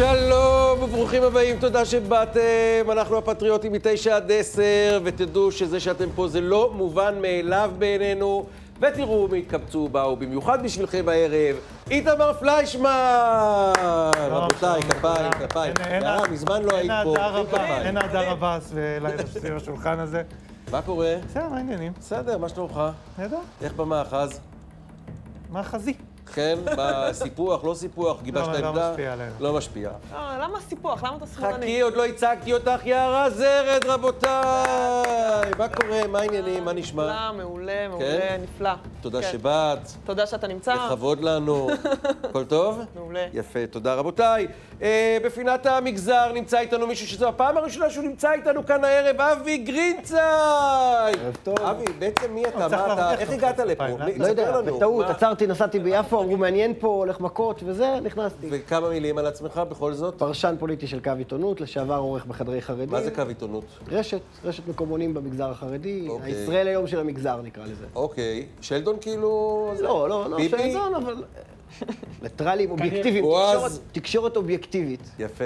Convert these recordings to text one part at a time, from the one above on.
שלום וברוכים הבאים, תודה שבאתם. אנחנו הפטריוטים מתשע עד עשר, ותדעו שזה שאתם פה זה לא מובן מאליו בעינינו. ותראו מי התקבצו באו במיוחד בשבילכם הערב, איתמר פליישמן! רבותיי, כפיים, כפיים. יאללה, מזמן לא היית פה. אין הדר עבאס ולילה סביב השולחן הזה. מה קורה? בסדר, מה העניינים? בסדר, מה שלומך? נהדר. איך במאחז? מאחזי. כן? בסיפוח, לא סיפוח, גיבשת לא, לא עמדה? משפיע עלינו. לא משפיע. לא, למה סיפוח? למה אתה שמאלני? חכי, עוד לא הצגתי אותך, יערה זרד, רבותיי! מה קורה? מה העניינים? מה נשמע? נפלא, מעולה, מעולה, כן? נפלא. תודה כן. שבאת, תודה שאתה נמצא. לכבוד לנו. הכל טוב? מעולה. יפה, תודה רבותיי. אה, בפינת המגזר נמצא איתנו מישהו שזו הפעם הראשונה שהוא נמצא איתנו כאן הערב, אבי גרינצייג! ערב טוב. אבי, בעצם מי אתה? מה אתה? איך הגעת לפה? לא יודע. בטעות, עצרתי, נסעתי ביפו, אמרו מעניין פה, הולך מכות וזה, נכנסתי. וכמה מילים על עצמך בכל זאת? פרשן פוליטי של קו עיתונות, לשעבר עורך בחדרי חרדים. מה זה קו עיתונות? רשת, רשת מקומונים במגזר החרדי, אוקיי. הישראל היום של המגזר נקרא לזה. אוקיי. שלדון כאילו... לא, לא, לא, ביבי? שלדון, אבל... ניטרלים, אובייקטיביים. תקשורת- תקשורת אובייקטיבית. יפה.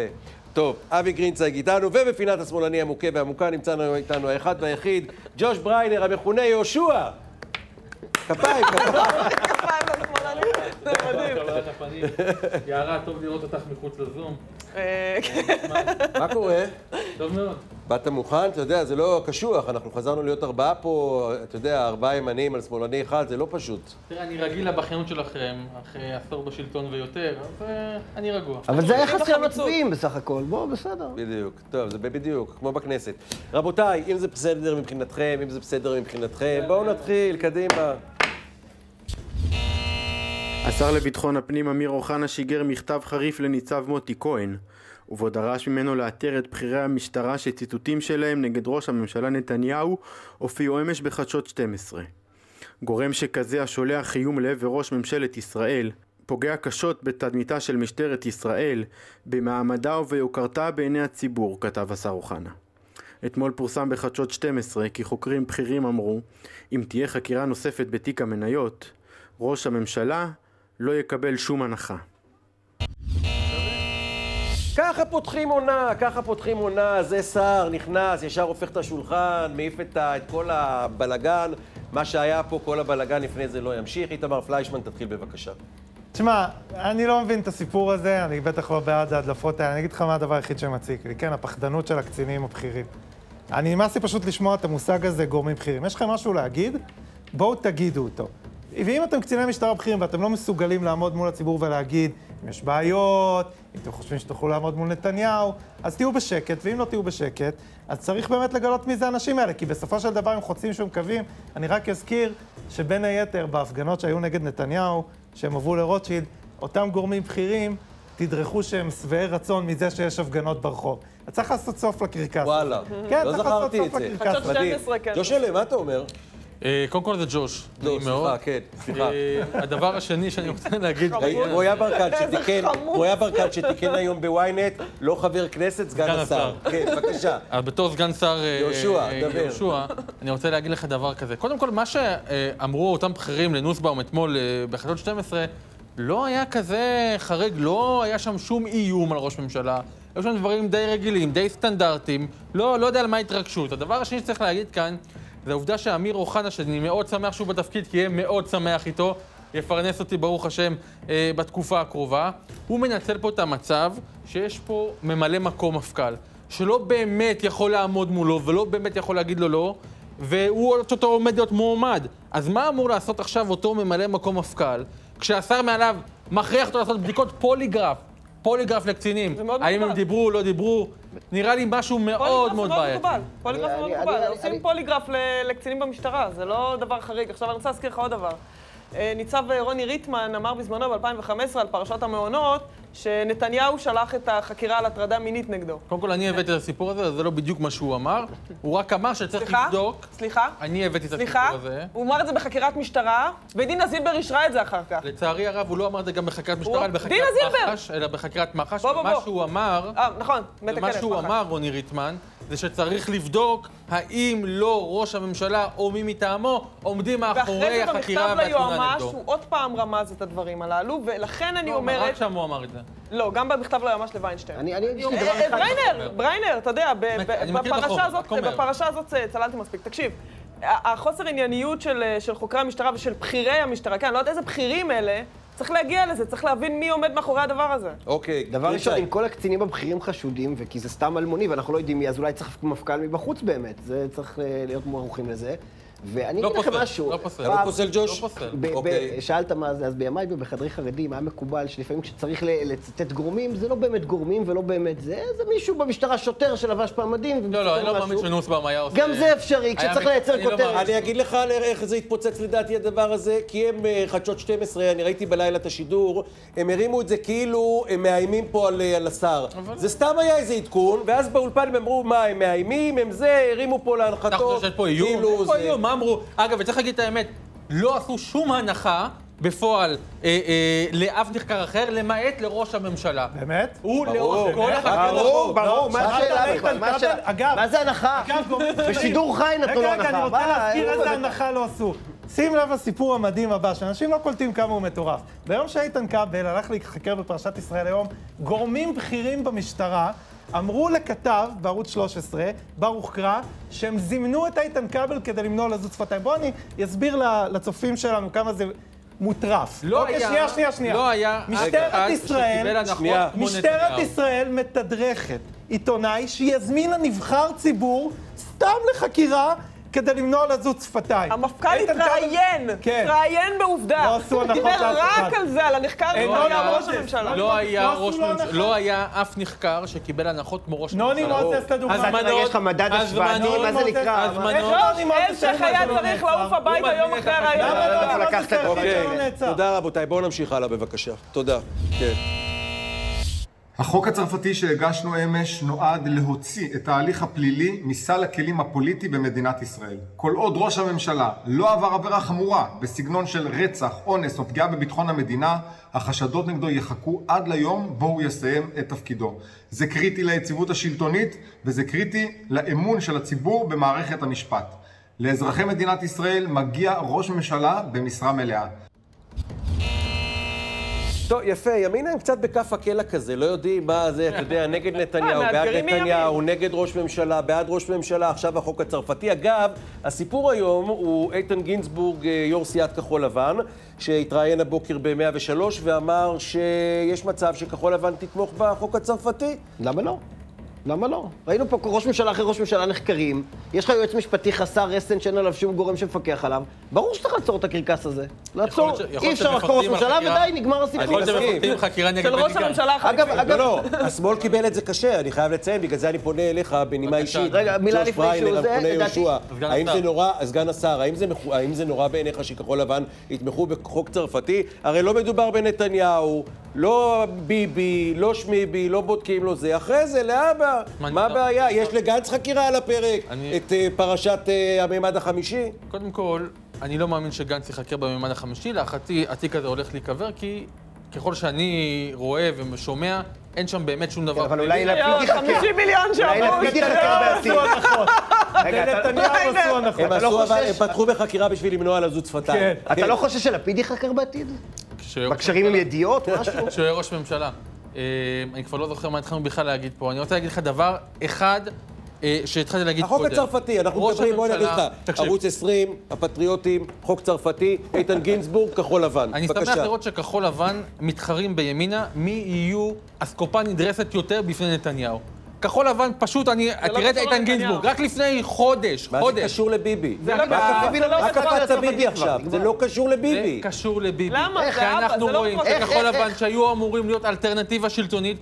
טוב, אבי גרינצייג איתנו, ובפינת השמאלני המוכה והמוכה נמצא איתנו האחד והיחיד, ג'וש בריינר, המכונה יהושע. כפיים, כפיים. כפיים לשמאלנים, זה מדהים. יערה, טוב לראות אותך מחוץ לזום. אה, כן. מה קורה? טוב מאוד. באת מוכן? אתה יודע, זה לא קשוח, אנחנו חזרנו להיות ארבעה פה, אתה יודע, ארבעה ימנים על שמאלני אחד, זה לא פשוט. תראה, אני רגיל לבכיינות שלכם, אחרי עשור בשלטון ויותר, אז אה, אני רגוע. אבל זה מבינים יחס של בחמיצות. מצביעים בסך הכל, בוא, בסדר. בדיוק. טוב, זה בדיוק, כמו בכנסת. רבותיי, אם זה בסדר מבחינתכם, אם זה בסדר מבחינתכם, בואו נתחיל, קדימה. השר לביטחון הפנים אמיר אוחנה שיגר מכתב חריף לניצב מוטי כהן, ובו דרש ממנו לאתר את בכירי המשטרה שציטוטים שלהם נגד ראש הממשלה נתניהו הופיעו אמש בחדשות 12. גורם שכזה השולח איום לעבר ראש ממשלת ישראל, פוגע קשות בתדמיתה של משטרת ישראל, במעמדה וביוקרתה בעיני הציבור, כתב השר אוחנה. אתמול פורסם בחדשות 12 כי חוקרים בכירים אמרו אם תהיה חקירה נוספת בתיק המניות, ראש הממשלה לא יקבל שום הנחה. ככה פותחים עונה, ככה פותחים עונה, זה שר, נכנס, ישר הופך את השולחן, מעיף את, ה- את כל הבלגן. מה שהיה פה, כל הבלגן לפני זה לא ימשיך. איתמר פליישמן, תתחיל בבקשה. תשמע, אני לא מבין את הסיפור הזה, אני בטח לא בעד ההדלפות האלה. אני אגיד לך מה הדבר היחיד שמציק לי, כן, הפחדנות של הקצינים הבכירים. אני נמאס לי פשוט לשמוע את המושג הזה, גורמים בכירים. יש לכם משהו להגיד? בואו תגידו אותו. ואם אתם קציני משטרה בכירים ואתם לא מסוגלים לעמוד מול הציבור ולהגיד אם יש בעיות, אם אתם חושבים שתוכלו לעמוד מול נתניהו, אז תהיו בשקט, ואם לא תהיו בשקט, אז צריך באמת לגלות מי זה האנשים האלה, כי בסופו של דבר הם חוצים שום קווים. אני רק אזכיר שבין היתר, בהפגנות שהיו נגד נתניהו, שהם עברו לרוטשילד, אותם גורמים בכירים תדרכו שהם שבעי רצון מזה שיש הפגנות ברחוב. אז צריך לעשות סוף לקרקס. וואלה. כן, לא צריך לעשות זכרתי סוף את זה. לקרקס. חדשות הזה. מדהים. 12, כן. ג'ושלה, מה אתה אומר? אה, קודם כל זה ג'וש, לא. סליחה, כן, סליחה. אה, הדבר השני שאני רוצה להגיד, רועי ברקת שתיקן, חמוד. רועי ברקת שתיקן היום בוויינט, לא חבר כנסת, סגן השר. כן, בבקשה. אז בתור סגן שר אה, יהושע, דבר. יהושע, אני רוצה להגיד לך דבר כזה. קודם כל, מה שאמרו אותם בכירים לנוסבאום אתמול בחדשות 12, לא היה כזה חריג, לא היה שם שום איום על ראש ממשלה. היו שם דברים די רגילים, די סטנדרטיים, לא, לא יודע על מה ההתרגשות. הדבר השני שצריך להגיד כאן, זה העובדה שאמיר אוחנה, שאני מאוד שמח שהוא בתפקיד, כי יהיה מאוד שמח איתו, יפרנס אותי, ברוך השם, אה, בתקופה הקרובה. הוא מנצל פה את המצב שיש פה ממלא מקום מפכ"ל, שלא באמת יכול לעמוד מולו ולא באמת יכול להגיד לו לא, והוא אוטוטו עומד להיות מועמד. אז מה אמור לעשות עכשיו אותו ממלא מקום מפכ"ל, כשהשר מעליו מכריח אותו לעשות בדיקות פוליגרף, פוליגרף לקצינים? האם הם. דיברו, לא דיברו? נראה לי משהו מאוד מאוד פוליגרף זה בעייתי. מאוד מקובל. פוליגרף זה מאוד מקובל. עושים פוליגרף לקצינים במשטרה, זה לא דבר חריג. עכשיו אני רוצה להזכיר לך עוד דבר. אה, ניצב רוני ריטמן אמר בזמנו ב-2015 על פרשת המעונות, שנתניהו שלח את החקירה על הטרדה מינית נגדו. קודם כל, אני הבאתי את הסיפור הזה, זה לא בדיוק מה שהוא אמר. הוא רק אמר שצריך סליחה? לבדוק. סליחה? אני הבאתי את הסיפור? הזה. הוא אמר את זה בחקירת משטרה, ודינה זילבר אישרה את זה אחר כך. לצערי הרב, הוא לא אמר את זה גם בחקירת הוא- משטרה, אלא בחקירת! מח"ש, אלא בחקירת מח"ש. בוא, בוא, מה. שהוא אמר, אה, נכון, מתקנת. מה שהוא מח"ש. אמר, רוני ריטמן, זה שצריך לבדוק האם לא ראש הממשלה או מי מטעמו עומדים ואחרי מאחורי זה החקירה במכתב והתלונה ליועמ"ש נגדו. הוא עוד פעם רמז את הדברים הללו, ולכן אני לא, רק אומרת... שם הוא אמר את זה. לא, גם במכתב ליועמ"ש לווינשטיין. אני, אה, דבר אה, אחד. בריינר, בריינר, אתה יודע, בפרשה הזאת, רק אומר. בפרשה הזאת אה, צללתי מספיק. תקשיב, החוסר ענייניות של, של חוקרי המשטרה ושל בכירי המשטרה, כן, אני לא יודעת איזה בכירים אלה, צריך להגיע לזה, צריך להבין מי עומד מאחורי הדבר הזה. אוקיי. דבר ראשון. אם כל הקצינים הבכירים חשודים, וכי זה סתם אלמוני ואנחנו לא יודעים מי, אז אולי צריך מפכ"ל מבחוץ באמת. זה צריך אה, להיות ערוכים לזה. ואני לא אגיד לכם משהו. לא פוסל. אתה לא פוסל ג'וש? לא פוסל. אוקיי. שאלת מה זה, אז בימיי בחדרי חרדים היה מקובל שלפעמים כשצריך ל- לצטט גורמים, זה לא באמת גורמים ולא באמת זה, זה מישהו במשטרה, שוטר שלבש פעם מדים. לא, לא, אני לא מאמין. שנוסבאום היה עושה... גם זה אפשרי, כשצריך לייצר אני לא כותרת. אני אגיד לך איך זה התפוצץ לדעתי הדבר הזה, כי הם אה, חדשות 12, אני ראיתי בלילה את השידור, הם הרימו את זה כאילו הם מאיימים פה על, אה, השר. זה סתם היה איזה עדכון, ואז באולפן הם אמרו, מה, הם מאיימים, הם זה, הרימו פה אתה להנחתות. חושב שיש פה איום? כאילו אין פה זה- איום, מה אמרו? אגב, וצריך להגיד את האמת, לא עשו שום הנחה בפועל אה, אה, לאף נחקר אחר, למעט לראש הממשלה. באמת? הוא. לאורך כל? החקירה... ברור, ברור, מה שאלת השאלה על בכלל? איתן מה השאלה? אגב- מה זה הנחה? בשידור חי נתנו לו הנחה. רגע, אני רוצה להזכיר איזה זה? הנחה לא עשו. שים לב לסיפור המדהים הבא, שאנשים לא קולטים כמה הוא מטורף. ביום שאיתן כבל הלך להיחקר בפרשת ישראל היום, גורמים בכירים במשטרה אמרו לכתב בערוץ 13, ברוך קרא, שהם זימנו את איתן כבל כדי למנוע לזות שפתיים. בואו אני אסביר ל- לצופים שלנו כמה זה מוטרף. לא אוקיי, היה- שנייה, שנייה, שנייה. לא היה משטרת ישראל, הנחות שנייה. כמו משטרת. ישראל מתדרכת עיתונאי שיזמין לנבחר ציבור סתם לחקירה כדי למנוע לזות שפתיים. המפכ"ל התראיין, כן. התראיין בעובדה. לא עשו הנחות דיבר לאף אחד. רק על זה, על הנחקר אין לא היה ראש. הממשלה. לא היה לא עשו ראש ממשלה. לא היה אף נחקר שקיבל הנחות כמו ראש נוני הממשלה. מוזס לדוגמה. אז רגע, יש לך מדד השוואתי, הזמנות, מה זה נקרא? הזמנות. איך נוני מוזס אלשיך היה? צריך לעוף הביתה יום אחרי הרעיון. למה לא, נוני לא, מוזס לקחת את נעצר? תודה רבותיי, בואו נמשיך הלאה בבקשה. תודה. כן. החוק הצרפתי שהגשנו אמש נועד להוציא את ההליך הפלילי מסל הכלים הפוליטי במדינת ישראל. כל עוד ראש הממשלה לא עבר עבירה חמורה בסגנון של רצח, אונס או פגיעה בביטחון המדינה, החשדות נגדו יחכו עד ליום בו הוא יסיים את תפקידו. זה קריטי ליציבות השלטונית וזה קריטי לאמון של הציבור במערכת המשפט. לאזרחי מדינת ישראל מגיע ראש ממשלה במשרה מלאה. טוב, יפה, ימינה הם קצת בכף הקלע כזה, לא יודעים מה זה, אתה יודע, נגד נתניהו, אה, בעד נתניהו, נגד ראש ממשלה, בעד ראש ממשלה, עכשיו החוק הצרפתי. אגב, הסיפור היום הוא איתן גינזבורג, אה, יו"ר סיעת כחול לבן, שהתראיין הבוקר ב-103 ואמר שיש מצב שכחול לבן תתמוך בחוק הצרפתי. למה לא? למה לא? ראינו פה ראש ממשלה אחרי ראש ממשלה נחקרים, יש לך יועץ משפטי חסר רסן שאין עליו שום גורם שמפקח עליו, ברור שצריך לעצור את הקרקס הזה. לעצור, אי אפשר לחקור ראש ממשלה. ודי, נגמר הסיפור. יכול להיות. מפחדים חקירה נגד של ראש בני גנץ. הממשלה אגב, החליפי. אגב, לא, לא, השמאל קיבל את זה קשה, אני חייב לציין, בגלל זה אני פונה אליך בנימה. אישית. רגע, מילה לפני שהוא זה, לדעתי- האם השר. זה נורא, סגן השר, האם זה נורא בעיניך שכחול לבן יתמכו בחוק צרפתי? הרי לא מדובר בנתניהו, לא ביבי, לא שמיבי, לא בודקים לו זה. אחרי זה, להבא, מה? הבעיה? יש לגנץ חקירה על הפרק, אני- את אה, פרשת אה, הממד החמישי. קודם כל, אני לא מאמין שגנץ ייחקר בממד החמישי, להערכתי התיק הזה הולך להיקבר, כי ככל שאני רואה ושומע, אין שם באמת שום דבר. אבל אולי. לפיד יואו, יחקר. 50 מיליון אולי שעברו. לפיד בעתיד. רגע, אתה- לנתניהו עשו הנחות. הם לא עשו, אבל חושש? הם פתחו בחקירה בשביל למנוע לזות שפתיים. כן. אתה לא חושב שלפיד יחקר בעתיד? בקשרים עם ידיעות, משהו? כשהוא היה ראש ממשלה. אה, אני כבר לא זוכר מה התחלנו בכלל להגיד פה. אני רוצה להגיד לך דבר אחד אה, שהתחלתי להגיד החוק קודם. הצרפתי, אנחנו מדברים, בוא נגיד לך, ערוץ 20, הפטריוטים, חוק צרפתי, איתן גינזבורג, כחול לבן. אני שמח. לראות שכחול לבן מתחרים בימינה, מי יהיו אסקופה נדרסת יותר בפני נתניהו. כחול לבן פשוט, אני, לא תראה את קשור איתן. גינזבורג, רק לפני חודש, מה זה חודש. קשור לביבי? זה לא רק קשור, ביבי זה לא רק קשור קפץ לצרפתי לביבי עכשיו. זה לא קשור לביבי. קשור. למה? כי זה אבא, אנחנו זה לא רואים שכחול איך, לבן איך? שהיו אמורים להיות אלטרנטיבה שלטונית,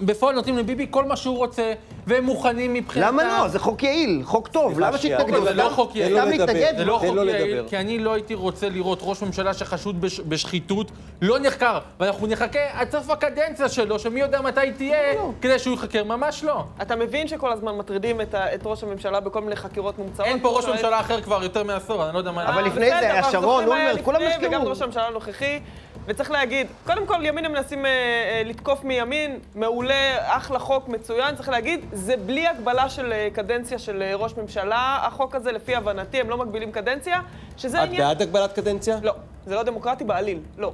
בפועל נותנים לביבי כל מה שהוא רוצה, והם מוכנים מבחינתם. למה לא? זה חוק יעיל, חוק טוב, למה שיתנגדו? זה לא חוק יעיל. לדבר. להתנגד? זה לא חוק יעיל. כי אני לא הייתי רוצה לראות ראש ממשלה שחשוד בש, בשחיתות, לא נחקר, ואנחנו נחכה עד סוף הקדנציה שלו, שמי יודע מתי היא תהיה, כדי שהוא ייחקר, ממש לא. אתה מבין שכל הזמן מטרידים את ראש הממשלה בכל מיני חקירות מומצאות? אין פה ראש ממשלה אחר כבר יותר מעשור, אני לא יודע מה... אבל אה, לפני זה היה שרון, אולמרט, כולם לפני, וגם נחקרו. ראש הממשלה הנוכחי. וצריך להגיד, קודם כל, ימין הם מנסים אה, אה, לתקוף מימין, מעולה, אחלה חוק, מצוין. צריך להגיד, זה בלי הגבלה של אה, קדנציה של אה, ראש ממשלה, החוק הזה, לפי הבנתי, הם לא מגבילים קדנציה, שזה את בעד הגבלת קדנציה? לא, זה לא דמוקרטי בעליל, לא.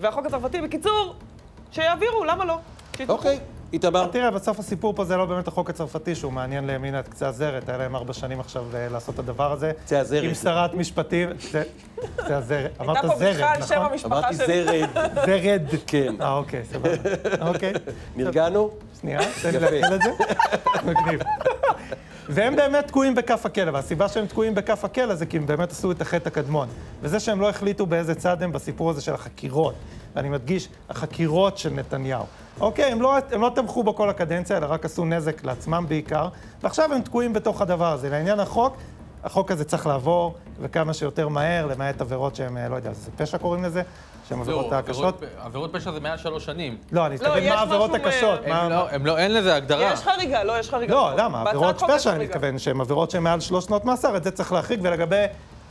והחוק הצרפתי, בקיצור, שיעבירו, למה לא? אוקיי, איתמר. תראה, בסוף הסיפור פה זה לא באמת החוק הצרפתי, שהוא מעניין לימינה את קצה הזרת. היה להם ארבע שנים עכשיו אה, לעשות את הדבר הזה. קצה הזרת. עם שרת משפטים... קצה הזרת. אמרת הייתה פה זרד, בדיחה על שם נכון? המשפחה אמרתי שלי. זרד. זרד. כן. אה, אוקיי, סבבה. אוקיי. נרגענו? שנייה, תן לי. להקל את זה. מגניב. והם באמת תקועים בכף הקלע, והסיבה שהם תקועים בכף הקלע זה כי הם באמת עשו את החטא הקדמון. וזה שהם לא החליטו באיזה צד הם בסיפור הזה של החקירות. ואני מדגיש, החקירות של נתניהו. אוקיי, הם לא, הם לא תמכו בו כל הקדנציה, אלא רק עשו נזק לעצמם בעיקר, ועכשיו הם תקועים בתוך הדבר הזה. לעניין החוק, החוק הזה צריך לעבור, וכמה שיותר מהר, למעט עבירות שהן, אה, לא יודע, זה פשע קוראים לזה? שהן עבירות לא, הקשות? עבירות- עבירות פשע זה מעל שלוש שנים. לא, אני מתכוון יש מה העבירות הקשות. אה, הם לא- לא, אין לזה הגדרה. יש חריגה, לא, יש חריגה. לא. למה? עבירות פשע, אני. מתכוון, שהן עבירות שהן מעל שלוש שנות מאסר, את זה צריך להחריג, ולגבי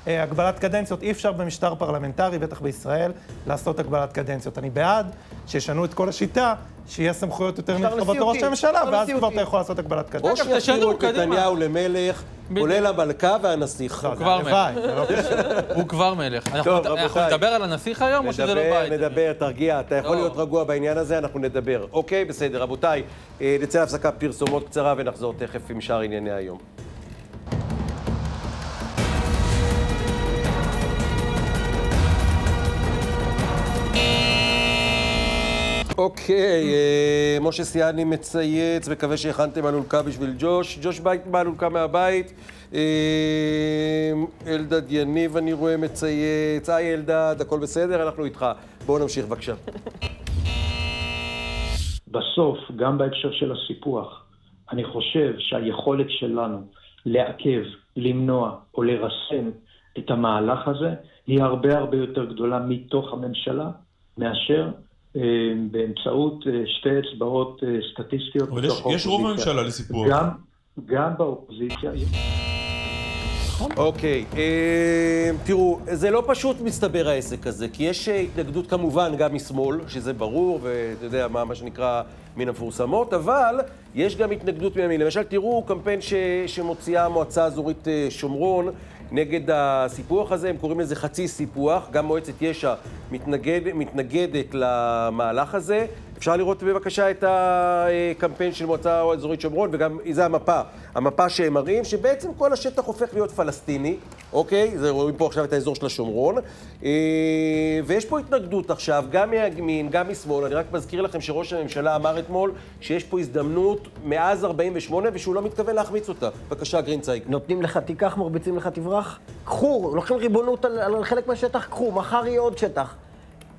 אה, הגבלת קדנציות, אי אפשר במשטר פרלמנטרי, בטח בישראל, לעשות הגבלת קדנציות. אני בעד שישנו את כל השיטה, שיהיה סמכויות יותר נרחבות לראש הממשלה, ואז כבר. אתה יכול לעשות הגבלת או קדנציות. אגב, שישאירו תשנו, את קדימה. נתניהו למלך. כולל המלכה והנסיך. הוא כבר מלך. לא. הוא כבר מלך. אנחנו. נדבר על הנסיך היום, או שזה לא נדבר, בית? נדבר, תרגיע, אתה יכול לא. להיות רגוע בעניין הזה, אנחנו נדבר. אוקיי, בסדר, רבותיי, אה, נצא להפסקה פרסומות קצרה ונחזור תכף עם שאר ענייני היום. אוקיי, אה, משה סיאני מצייץ, מקווה שהכנתם אלונקה בשביל ג'וש. ג'וש בית באלונקה מהבית. אה, אלדד יניב, אני רואה, מצייץ. היי אלדד, הכל בסדר? אנחנו איתך. בואו נמשיך בבקשה. בסוף, גם בהקשר של הסיפוח, אני חושב שהיכולת שלנו לעכב, למנוע או לרסן את המהלך הזה היא הרבה הרבה יותר גדולה מתוך הממשלה מאשר באמצעות אה, שתי אצבעות אה, סטטיסטיות אבל יש, יש רוב האופוזיציה. בממשלה לסיפוח. גם, גם באופוזיציה. אוקיי, אה, תראו, זה לא פשוט מסתבר העסק הזה, כי יש אה, התנגדות כמובן גם משמאל, שזה ברור, ואתה יודע מה, מה שנקרא מן המפורסמות, אבל יש גם התנגדות מימין. למשל, תראו קמפיין ש, שמוציאה המועצה האזורית אה, שומרון נגד הסיפוח הזה, הם קוראים לזה חצי סיפוח, גם מועצת יש"ע מתנגד, מתנגדת למהלך הזה. אפשר לראות בבקשה את הקמפיין של מועצה האזורית שומרון, וגם זה המפה, המפה שהם מראים, שבעצם כל השטח הופך להיות פלסטיני, אוקיי? זה רואים פה עכשיו את האזור של השומרון. אה, ויש פה התנגדות עכשיו, גם מימין, גם משמאל. אני רק מזכיר לכם שראש הממשלה אמר אתמול שיש פה הזדמנות מאז 48' ושהוא לא מתכוון להחמיץ אותה. בבקשה, גרינצייג. נותנים לך, תיקח, מרביצים לך, תברח. קחו, לוקחים ריבונות על, על חלק מהשטח, קחו, מחר יהיה עוד שטח.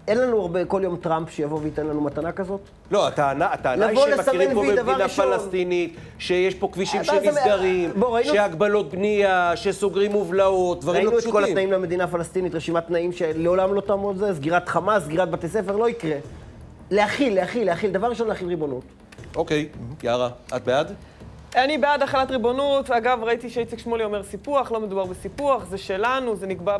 אין לנו הרבה, כל יום טראמפ שיבוא וייתן לנו מתנה כזאת? לא, הטענה, הטענה היא שמכירים פה במדינה. פלסטינית, שיש פה כבישים זה- שנסגרים, ראינו- שהגבלות בנייה, שסוגרים מובלעות, דברים ראינו לא את כל פשוטים. התנאים למדינה הפלסטינית, רשימת תנאים שלעולם לא תעמוד זה, סגירת חמאס, סגירת בתי ספר, לא יקרה. להכיל, להכיל, להכיל. דבר ראשון, להכיל ריבונות. אוקיי, יארה, את בעד? אני בעד החלת ריבונות. אגב, ראיתי שאיציק שמולי אומר סיפוח, לא מדובר בסיפוח, זה שלנו, זה נקבע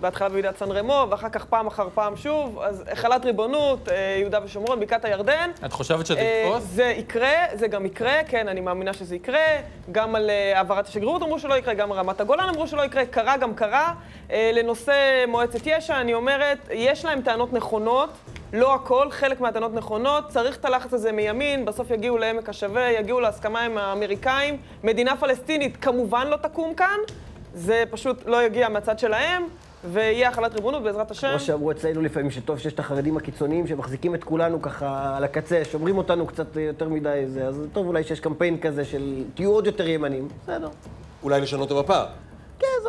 בהתחלה בוועידת סן רמו, ואחר כך פעם אחר פעם שוב. אז החלת ריבונות, אה, יהודה ושומרון, בקעת הירדן. את חושבת שזה אה, יתפוס? זה יקרה, זה גם יקרה, כן, אני מאמינה שזה יקרה. גם על אה, העברת השגרירות אמרו שלא יקרה, גם רמת הגולן אמרו שלא יקרה, קרה גם קרה. אה, לנושא מועצת יש"ע, אני אומרת, יש להם טענות נכונות, לא הכל, חלק מהטענות נכונות. צריך את הלחץ הזה מימין, בסוף יגיעו לעמק השווה, יגיעו להסכמה עם האמריקאים. מדינה פלסטינית כמובן לא תקום כאן, זה פשוט לא יגיע מהצד שלהם, ויהיה החלת ריבונות בעזרת השם. כמו שאמרו אצלנו לפעמים, שטוב שיש את החרדים הקיצוניים שמחזיקים את כולנו ככה על הקצה, שומרים אותנו קצת יותר מדי זה, אז טוב אולי שיש קמפיין כזה של תהיו עוד יותר ימנים, בסדר. אולי לשנות את המפה.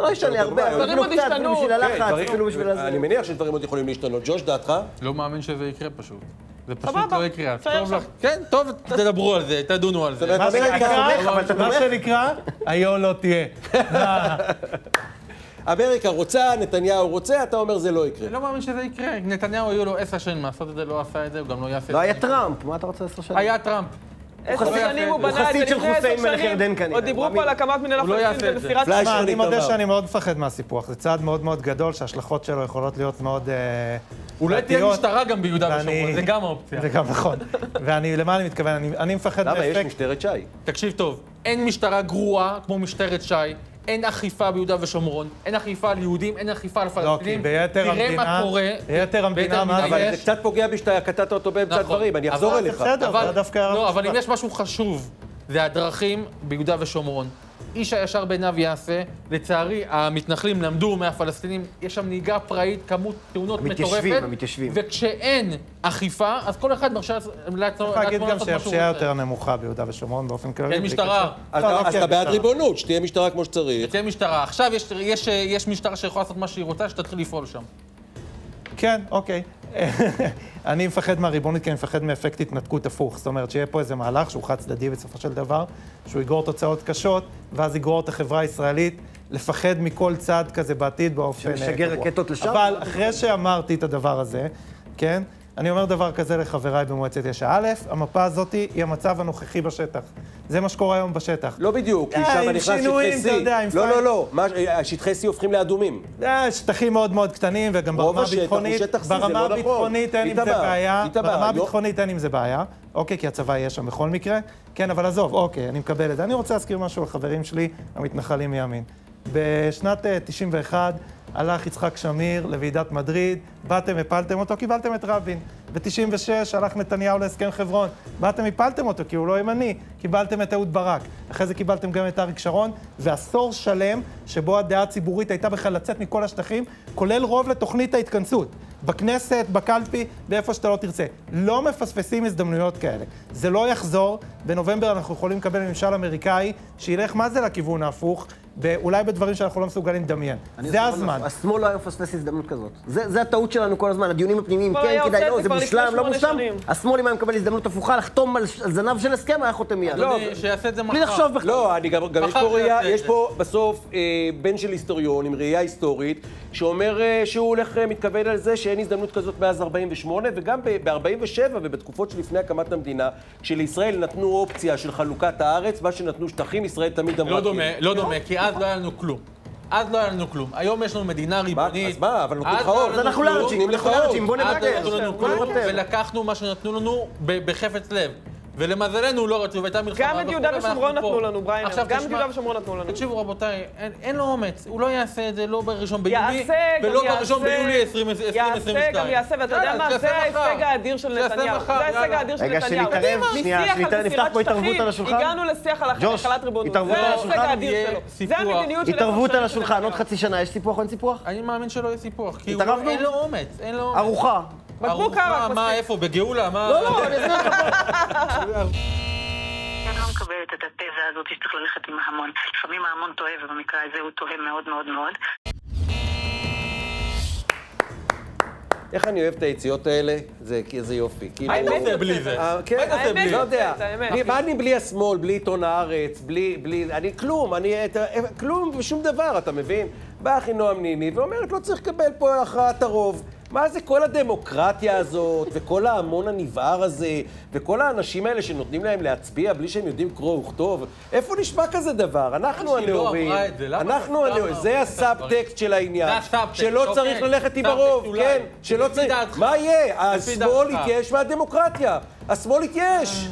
זה לא ישנה הרבה, אפילו עוד קצת, ישתנו. אפילו בשביל כן, הלחץ, דברים- אפילו בשביל הזה. אני מניח שדברים עוד יכולים להשתנות. ג'וש, דעתך? לא מאמין שזה יקרה פשוט. זה פשוט לא יקרה. טוב. לך. כן, טוב, תדברו על זה, תדונו על זה. מה שנקרא, אבל אתה מה תומך? שנקרא, היו לא תהיה. אמריקה רוצה, נתניהו רוצה, אתה אומר זה לא יקרה. אני לא מאמין שזה יקרה. נתניהו היו לו עשר שנים לעשות את זה, לא עשה את זה, הוא גם לא יעשה את זה. לא היה טראמפ, מה אתה רוצה עשר שנים? היה טראמפ. עשר שנים הוא בנה את זה לפני עשר שנים. עוד דיברו פה על הקמת מדינה הוא לא. ומסירת תשמע, אני מודה. שאני מאוד מפחד מהסיפוח. זה צעד מאוד מאוד גדול, שההשלכות שלו יכולות להיות מאוד אה, אולי תהיה. משטרה גם ביהודה ושומרון, זה גם אופציה. זה גם נכון. ואני, למה אני מתכוון? אני, אני מפחד למה? יש מאפקט... משטרת שי. תקשיב טוב, אין משטרה גרועה כמו משטרת שי, אין אכיפה ביהודה ושומרון, אין אכיפה על יהודים, אין אכיפה על לא, כי פלסטינים. ביתר תראה המדינה... מה קורה. ביתר המדינה, מה? אבל יש. זה קצת פוגע בי שאתה קטעת אותו באמצע נכון. הדברים, אני אחזור אליך. בסדר, אבל, זה דווקא לא, אבל. אם יש משהו חשוב, זה הדרכים ביהודה ושומרון. איש הישר בעיניו יעשה. לצערי, המתנחלים למדו מהפלסטינים, יש שם נהיגה פראית, כמות תאונות המתיישבים, מטורפת. המתיישבים. וכשאין אכיפה, אז כל אחד מרשה לעצמו צריך להגיד גם לעשות שהפשיעה. יותר נמוכה ביהודה ושומרון באופן כללי. כן, בלי משטרה. אז לא, אתה- לא, כן, אתה בעד. ריבונות, שתהיה משטרה כמו שצריך. תהיה משטרה. עכשיו יש, יש, יש משטרה שיכולה לעשות מה שהיא רוצה, שתתחיל לפעול שם. כן, אוקיי. אני מפחד מהריבונות כי אני מפחד מאפקט התנתקות הפוך. זאת אומרת, שיהיה פה איזה מהלך שהוא חד צדדי בסופו של דבר, שהוא יגרור תוצאות קשות, ואז יגרור את החברה הישראלית לפחד מכל צעד כזה בעתיד באופן אה, שמשגר. רקטות לשם? אבל אחרי שאמרתי את הדבר הזה, כן? אני אומר דבר כזה לחבריי במועצת יש"ע. א', המפה הזאת היא המצב הנוכחי בשטח. זה מה שקורה היום בשטח. לא בדיוק, כי אה, שם עם נכנס שינויים, שטחי אתה יודע, עם C. לא. לא, לא, השטחי C הופכים לאדומים. זה שטחים מאוד מאוד קטנים, וגם ברמה הביטחונית, C, ברמה נכון. הביטחונית אין עם זה בעיה, ברמה לא- הביטחונית אין עם זה בעיה, אוקיי, כי הצבא יהיה שם בכל מקרה, כן, אבל עזוב, אוקיי, אני מקבל את זה. אני רוצה להזכיר משהו לחברים שלי, המתנחלים מימין. בשנת אה, 91 הלך יצחק שמיר לוועידת מדריד, באתם, הפלתם אותו, קיבלתם את רבין. ב-96 הלך נתניהו להסכם חברון, באתם, הפלתם אותו כי הוא לא ימני, קיבלתם את אהוד ברק. אחרי זה קיבלתם גם את אריק שרון, ועשור שלם שבו הדעה הציבורית הייתה בכלל לצאת מכל השטחים, כולל רוב לתוכנית ההתכנסות. בכנסת, בקלפי, באיפה שאתה לא תרצה. לא מפספסים הזדמנויות כאלה. זה לא יחזור. בנובמבר אנחנו יכולים לקבל ממשל אמריקאי שילך מה זה לכיוון ההפוך, אולי בדברים שאנחנו לא מסוגלים לדמיין. זה הזמן. השמאל לא היה מפספס הזדמנות כזאת. זה זה הטעות שלנו כל הזמן, הדיונים הפנימיים, כן, כדאי, לא, זה מושלם, לא מושלם. השמאל, אם היה מקבל הזדמנות הפוכה, לחתום על זנב של הסכם, היה חותם מיד. לא, אדוני, שיעשה את זה מחר. בלי לחשוב בכלל. לא, אני גם, יש פה ראייה, יש. פה בסוף אה, בן של היסטוריון עם ראייה היסטורית, שאומר אה, שהוא הולך, אה, מתכוון על זה שאין הזדמנות כזאת מאז 48, וגם ב-47 ובתקופות שלפני הקמת המדינה, כשלישראל נתנו אופציה של חלוקת הארץ, מה שנתנו שטחים, ישראל תמיד אמרה... לא. דומה, לא דומה, כי אז לא היה לנו כלום. אז לא היה לנו כלום. היום יש לנו מדינה ריבונית. אז מה, אבל נותנים לך לא עוד. לנו אז אנחנו כלום. לארג'ים, נותנים לך אנחנו עוד. לארג'ים, בוא לא נוותר. ולקחנו מה שנתנו לנו בחפץ לב. ולמזלנו לא רצו, והייתה מלחמה גם את יהודה ושומרון. נתנו לנו, בריינר. עכשיו גם את יהודה ושומרון נתנו לנו. תקשיבו רבותיי, אין, אין לו אומץ, הוא לא יעשה את זה לא בראשון ביולי, ולא יעשה. בראשון ביולי 2022. יעשה, גם יעשה, ואתה יודע מה? זה ההישג האדיר של נתניהו. זה ההישג. האדיר של רגע, נתניהו. שנתערב, שנייה, נפתח פה התערבות על השולחן? הגענו לשיח על החלת ריבונות. התערבות זה על ההישג השולחן, האדיר יהיה שלו. סיפוח. זה המדיניות של התערבות עשר על שנים של השולחן, עוד. חצי שנה, יש סיפוח או אין סיפוח? אני מאמין שלא יהיה סיפוח, כי אין לו אומץ. ארוחה. בקבוק ארוחה, ערק, מה, מספיק. איפה, בגאולה? מה? לא, לא, אני אעשה לך אני לא מקבלת את התזה הזאת שצריך ללכת עם ההמון. לפעמים ההמון טועה, ובמקרה הזה הוא טועה מאוד מאוד מאוד. איך אני אוהב את היציאות האלה? זה איזה יופי. מה היית עושה בלי. זה? אה, כן, בלי לא זה? יודע. מה אני בלי השמאל, בלי עיתון הארץ, בלי, בלי, אני כלום, אני, כלום ושום דבר, אתה מבין? באה אחינועם ניני ואומרת, לא צריך לקבל פה הכרעת הרוב. מה זה כל הדמוקרטיה הזאת, וכל ההמון הנבער הזה, וכל האנשים האלה שנותנים להם להצביע בלי שהם יודעים קרוא וכתוב? איפה נשמע כזה דבר? אנחנו לא הנאורים, אנחנו הנאורים, זה הסאבטקסט של העניין. זה הסאבטקסט, שלא אוקיי. צריך ללכת עם הרוב. כן, שלא צריך... מה יהיה? השמאל דעתך. יתייאש מהדמוקרטיה. השמאל יתייאש.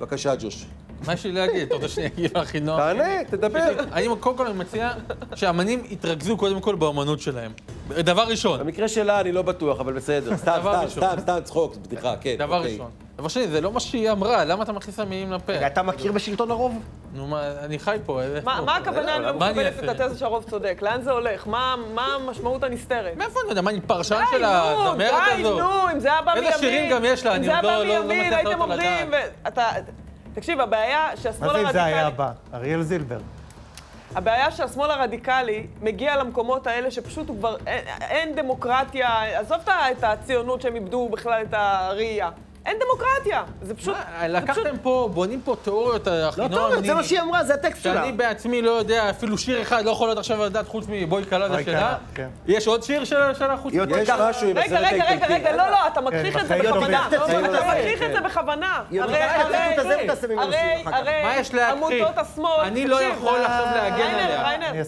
בבקשה, ג'וש. מה יש לי להגיד? אתה רוצה שאני אגיד לך נוח? תענה, תדבר. אני קודם כל אני מציע שהאמנים יתרכזו קודם כל באומנות שלהם. דבר ראשון. במקרה שלה אני לא בטוח, אבל בסדר. סתם, דבר סתם, ראשון. סתם, סתם צחוק, זו בדיחה, כן. דבר אוקיי. ראשון. דבר שני, זה לא מה שהיא אמרה, למה אתה מכניס לה מילים לפה? רגע, אתה מכיר בשלטון הרוב? נו, מה, אני חי פה. מה הכוונה אני לא מה אני מקבלת את? התזה שהרוב צודק? לאן זה הולך? מה מה המשמעות הנסתרת? מאיפה אני יודע? מה, אני פרשן די, של נו, הזמרת די, הזאת? נו, אם זה היה בא מימין... איזה שירים גם יש לה, אם אני זה היה עוד לא- בא לא- לא מימין, מצליח הייתם אומרים... ואתה... תקשיב, הבעיה שהשמאל מה זה אם זה היה הרדיקלי... הבא? אריאל זילבר. הבעיה שהשמאל הרדיקלי מגיע למקומות האלה שפשוט הוא כבר... אין, אין דמוקרטיה, עזוב את הציונות שהם איבדו בכלל את הראייה. אין דמוקרטיה. זה פשוט... מה, לקחתם פה, בונים פה תיאוריות, לא החינוך תיאוריות, זה מה שהיא אמרה, זה הטקסט שלה. שאני בעצמי לא יודע, אפילו שיר אחד לא יכול להיות עכשיו לדעת חוץ מבואי קלה זה שלה. כן. יש עוד שיר של- שלה חוץ מבואי יש קלה? משהו עם רגע, הסרט רגע, רגע, האיטלקי. רגע, לא, לא, אתה מכחיש את זה בכוונה. אתה מכחיש את זה בכוונה. הרי, הרי, יש? עמותות השמאל... אני לא יכול עכשיו להגן עליה. ריינר,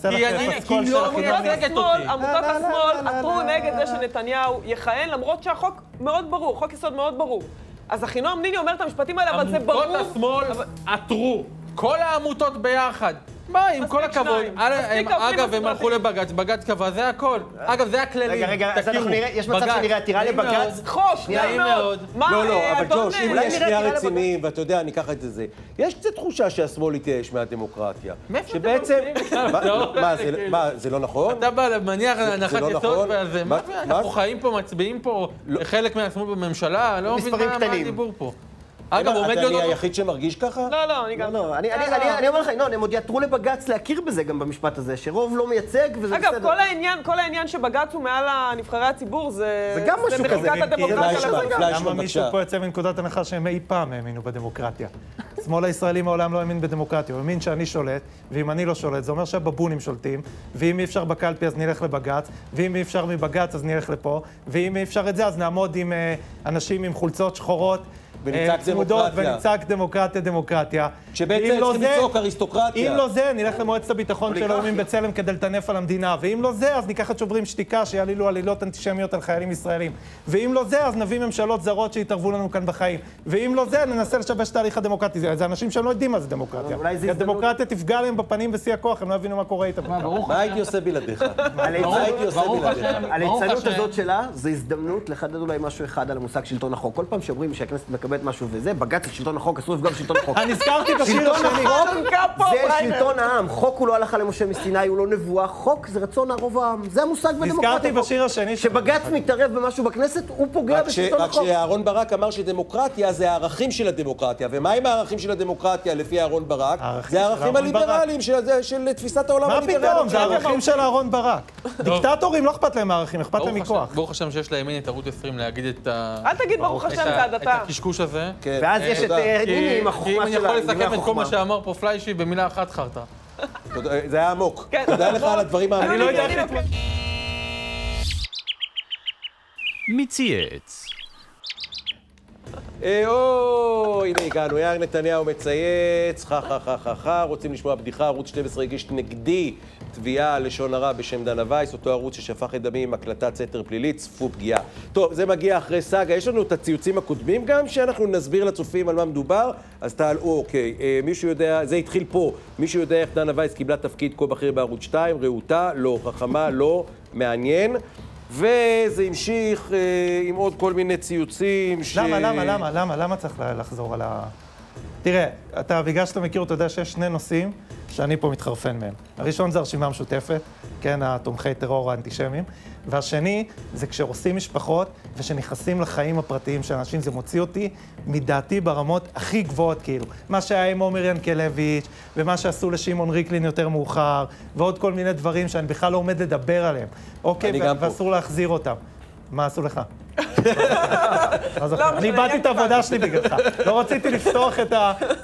כי לא. מייצגת עמותות אותי. השמאל, עמותות לא, לא, השמאל לא, לא, עתרו לא. נגד זה שנתניהו יכהן, למרות שהחוק מאוד ברור, חוק יסוד מאוד ברור. אז אחינועם ניני אומר את המשפטים האלה, אבל זה ברור... עמותות השמאל עתרו. כל העמותות ביחד. מה, עם כל הכבוד. העובדים אגב, הם הלכו. לבג"ץ, בג"ץ קבע, זה הכל. אגב, זה הכללים. רגע, רגע, אז. אנחנו נראה, יש מצב בג"ץ. שנראה עתירה לבג"ץ? חוק, נעים מאוד. לא, לא, אה, אבל ג'וש, אם אה, נהיה נראה שנייה רציניים, ואתה יודע, אני אקח את זה, יש קצת תחושה שהשמאל התייאש מהדמוקרטיה. מאיפה אתם שבעצם... מה- זה- כאילו? מה, זה לא נכון? אתה בא מניח זה הנחת לא יסוד, נכון. וזה, מה- מה אנחנו חיים פה, מצביעים פה, חלק מהשמאל בממשלה, לא מבין מה. הדיבור פה. אגב, מה, עומד אתה להיות... אני עוד- היחיד שמרגיש ככה? לא, לא, אני לא, גם... לא, אני- אני- אני אני אומר לך, ינון, הם עוד יעתרו לבג"ץ להכיר בזה גם במשפט הזה, שרוב לא מייצג וזה בסדר. אגב, כל העניין, כל העניין שבג"ץ הוא מעל נבחרי הציבור, זה... זה גם משהו כזה. מחיקת כי- הדמוקרטיה לבג"ץ. למה מישהו. פה יוצא מנקודת הנחה שהם אי פעם האמינו בדמוקרטיה? השמאל הישראלי מעולם לא האמין בדמוקרטיה, הוא האמין שאני שולט, ואם אני לא שולט, זה אומר שהבבונים שולטים, ואם אי אפשר בקלפי אז נלך לבג"ץ, ואם אי אפשר מבג"ץ אז נלך לפה, ואם אי אפשר את זה אז נעמוד עם אה, אנשים עם חולצות שחורות. ונצעק אה, צמודות, דמוקרטיה. ונצעק דמוקרטיה, דמוקרטיה. כשבעצם ואם לא צריכים זה- לצעוק אריסטוקרטיה. אם לא זה, נלך למועצת הביטחון של האומים בצלם כדי לטנף על המדינה. ואם לא זה, אז ניקח את שוברים שתיקה, שיעלילו עלילות אנטישמיות על חיילים ישראלים. ואם לא זה, אז נביא ממשלות זרות שיתערבו לנו כאן בחיים. ואם לא זה, ננסה לשבש תהליך הדמוקרטי. זה אנשים שלא יודעים מה זה דמוקרטיה. כי הדמוקרטיה תפגע להם בפנים בשיא הכוח, הם לא יבינו מה קורה איתם. מה הייתי עושה בלעדיך? מה הייתי עושה ברוך בלעדיך? השם. הליצנות. הזאת שלה, זה הזדמנות לחדד אולי משהו אחד על המושג שלטון החוק. כל פעם שאומרים שהכנסת מקבלת משהו וזה, בג"ץ זה שלטון החוק, אסור לפגוע בשלטון החוק. אני נזכרתי בשיר שלטון השני. החוק זה שלטון העם. חוק הוא לא הלכה למשה מסיני, הוא לא נבואה. חוק זה רצון הרוב העם. זה המושג בדמוקרטיה. נזכרתי בשיר השני שבג"ץ מתערב במשהו בכנסת, הוא פוגע רק בשלטון רק החוק. שאהרון ברק אמר שדמוקרטיה זה הערכים של הדמוקרטיה. ומה עם הערכים של הדמוקרטיה לפי אהרון ברק? הערכים זה הערכים. הליברליים של תפיסת העולם מה הליברלית. פתאום? זה של ערכים של אהרון ברק. דיקטטורים לא אכפת להם מערכים, אכפת להם מכוח. ברוך השם שיש לימין את ערוץ 20 להגיד את ה... אל תגיד ברוך את השם, זה את הדתה. הקשקוש הזה. כן, ואז יש את. אה, ניני עם כי אם החוכמה אני שלה, יכול עם דברי לסכם את כל. מה שאמר פה פליישי במילה אחת חרטא. תודה, זה היה עמוק. כן. תודה לך על הדברים אני האמיתיים. לא יודע איך. מי צייץ? אה, או, הנה הגענו, יאיר נתניהו מצייץ, חה חה חה חה חה, רוצים לשמוע בדיחה, ערוץ 12 הגיש נגדי תביעה על לשון הרע בשם דנה וייס, אותו ערוץ ששפך את דמי עם הקלטת סתר פלילית, צפו פגיעה. טוב, זה מגיע אחרי סאגה, יש לנו את הציוצים הקודמים גם, שאנחנו נסביר לצופים על מה מדובר, אז תעלו, אוקיי, אה, מישהו יודע, זה התחיל פה, מישהו יודע איך דנה וייס קיבלה תפקיד כה בכיר בערוץ 2, רהוטה, לא, חכמה, לא, מעניין. וזה המשיך אה, עם עוד כל מיני ציוצים ש... למה, למה, למה, למה, למה צריך לחזור על ה... תראה, אתה, בגלל שאתה מכיר, אתה יודע שיש שני נושאים שאני פה מתחרפן מהם. הראשון זה הרשימה המשותפת, כן, התומכי טרור האנטישמים, והשני זה כשהורסים משפחות ושנכנסים לחיים הפרטיים של אנשים, זה מוציא אותי מדעתי ברמות הכי גבוהות, כאילו. מה שהיה עם עומר ינקלביץ', ומה שעשו לשמעון ריקלין יותר מאוחר, ועוד כל מיני דברים שאני בכלל לא עומד לדבר עליהם. אוקיי. ואסור להחזיר אותם. מה עשו לך? לא אני איבדתי את העבודה שלי בגללך. לא רציתי לפתוח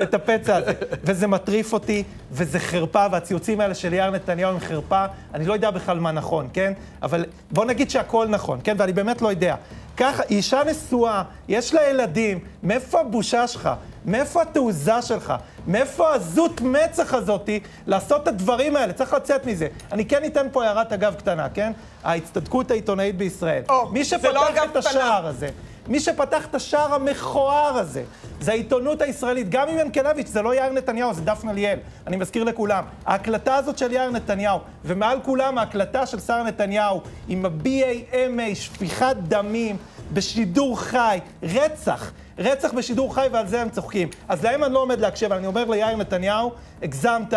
את הפצע הזה. וזה מטריף אותי, וזה חרפה, והציוצים האלה של יאיר נתניהו הם חרפה. אני לא יודע בכלל מה נכון, כן? אבל בוא נגיד שהכל נכון, כן? ואני באמת לא יודע. ככה, היא אישה נשואה, יש לה ילדים, מאיפה הבושה שלך? מאיפה התעוזה שלך? מאיפה העזות מצח הזאתי לעשות את הדברים האלה? צריך לצאת מזה. אני כן אתן פה הערת אגב קטנה, כן? ההצטדקות העיתונאית בישראל. או, מי זה שפתח לא את קטנה. השער הזה, מי שפתח את השער המכוער הזה, זה העיתונות הישראלית. גם עם ינקלביץ', זה לא יאיר נתניהו, זה דפנה ליאל. אני מזכיר לכולם. ההקלטה הזאת של יאיר נתניהו, ומעל כולם ההקלטה של שר נתניהו, עם ה-BAMA, שפיכת דמים, בשידור חי, רצח. רצח בשידור חי, ועל זה הם צוחקים. אז להם אני לא עומד להקשיב, אני אומר ליאיר נתניהו, הגזמת,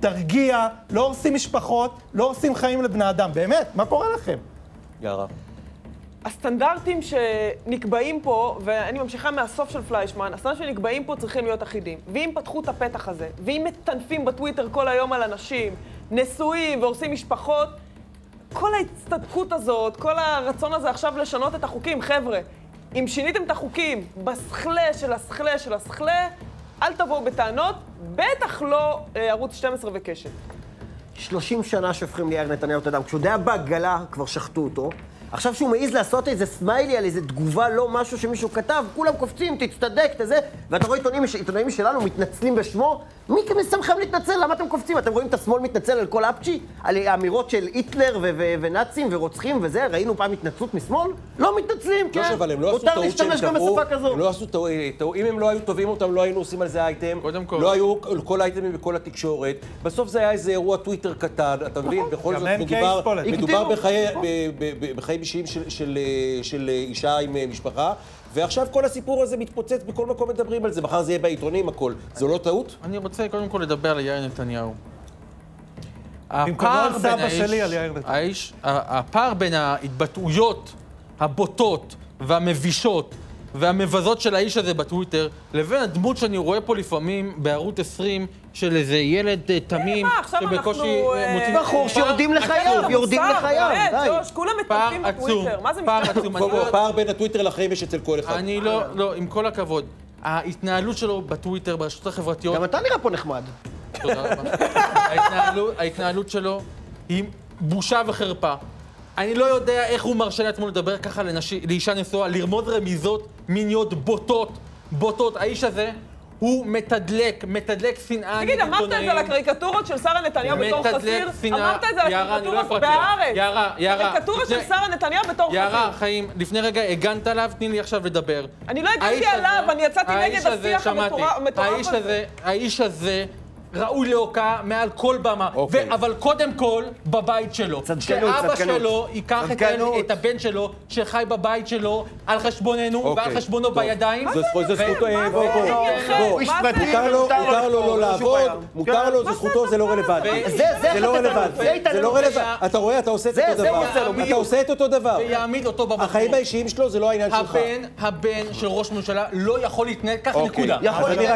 תרגיע, לא הורסים משפחות, לא הורסים חיים לבני אדם. באמת, מה קורה לכם? יערה. הסטנדרטים שנקבעים פה, ואני ממשיכה מהסוף של פליישמן, הסטנדרטים שנקבעים פה צריכים להיות אחידים. ואם פתחו את הפתח הזה, ואם מטנפים בטוויטר כל היום על אנשים, נשואים והורסים משפחות, כל ההצטדקות הזאת, כל הרצון הזה עכשיו לשנות את החוקים, חבר'ה, אם שיניתם את החוקים בסכלה של הסכלה של הסכלה, אל תבואו בטענות, בטח לא אה, ערוץ 12 וקשת. 30 שנה שופכים ליאיר נתניהו את הדם. כשהוא עוד היה בעגלה, כבר שחטו אותו. עכשיו שהוא מעז לעשות איזה סמיילי על איזה תגובה, לא משהו שמישהו כתב, כולם קופצים, תצטדק, תזה, ואתה רואה עיתונאים, עיתונאים שלנו מתנצלים בשמו, מי שמכם להתנצל? למה אתם קופצים? אתם רואים את השמאל מתנצל על כל אפצ'י? על האמירות של היטלר ו- ו- ונאצים ורוצחים וזה? ראינו פעם התנצלות משמאל? לא מתנצלים, כן. לא, אבל הם לא עשו טעות שהם להשתמש גם קבעו, בשפה כזו. הם לא עשו טעות, טעות- אם הם לא היו טובים אותם, לא היינו עושים על זה אייטם. קודם כל. לא היו כל האייטמים בכל התקשורת. בסוף זה היה איזה אירוע טוויטר קטן, אתה מבין? בכל זאת מדובר. בחיי, ב- ב- ב- בחיים אישיים של, של, של אה, אישה עם משפחה, ועכשיו כל הסיפור הזה מתפוצץ, בכל מקום מדברים על זה, מחר זה יהיה בעיתונים הכל. זו לא טעות? אני רוצה קודם כל לדבר על יאיר נתניהו. במקומו הפער בין סבא האיש- שלי, על יאיר נתניהו. האיש, הפער בין ההתבטאויות הבוטות והמבישות והמבזות של האיש הזה בטוויטר, לבין הדמות שאני רואה פה לפעמים בערוץ 20 של איזה ילד אה, תמים, עכשיו שבקושי אה, אה, מוציא... בחור שיורדים לחייו. יורדים לחייו, די. כולם עצום, בטוויטר. מה זה משתנה? לא- פער בין הטוויטר לחיים יש אצל כל אחד. אני לא, לא, עם כל הכבוד, ההתנהלות שלו בטוויטר, ברשתות החברתיות, גם אתה נראה פה נחמד. תודה רבה. ההתנהלות שלו היא בושה וחרפה. אני לא יודע איך הוא מרשה לעצמו לדבר ככה לנשי, לאישה נשואה, לרמוז רמיזות מיניות בוטות, בוטות. האיש הזה, הוא מתדלק, מתדלק שנאה תגיד, נגד אמרת את זה על עיתונאים. הקריקטורות של שרה נתניהו בתור מתדלק חסיר? שנאה. אמרת את זה על יערה, אני לא הקריקטורות. בהארץ. יערה, יערה, הקריקטורה של שרה נתניהו בתור חסיר. יערה, חיים, לפני רגע הגנת עליו, תני לי עכשיו לדבר. אני לא הגנתי עליו, הזה- אני יצאתי נגד הזה, השיח. המטורף המטורף האיש הזה. הזה, האיש הזה ראוי להוקעה מעל כל במה. אוקיי. ו- אבל קודם כל, בבית שלו. צדקנות, שאבא צדקנות. שלו ייקח את, צדקנות. ה- את הבן שלו, שחי בבית שלו, על חשבוננו אוקיי. ועל חשבונו טוב. בידיים. זו זו זכותו, בוא, זה? בוא, זה? מותר לו, לא לעבוד. מותר לו, זו זכותו, זה לא רלוונטי. זה- זה זה לא רלוונטי, זה זה לא. רלוונטי. אתה רואה, אתה עושה את זה- אותו זה דבר. אתה. עושה את אותו דבר. ויעמיד אותו במקום. החיים האישיים שלו זה לא העניין שלך. הבן, הבן של ראש ממשלה לא יכול להתנהג ככה, אוקיי. נקודה. אז אני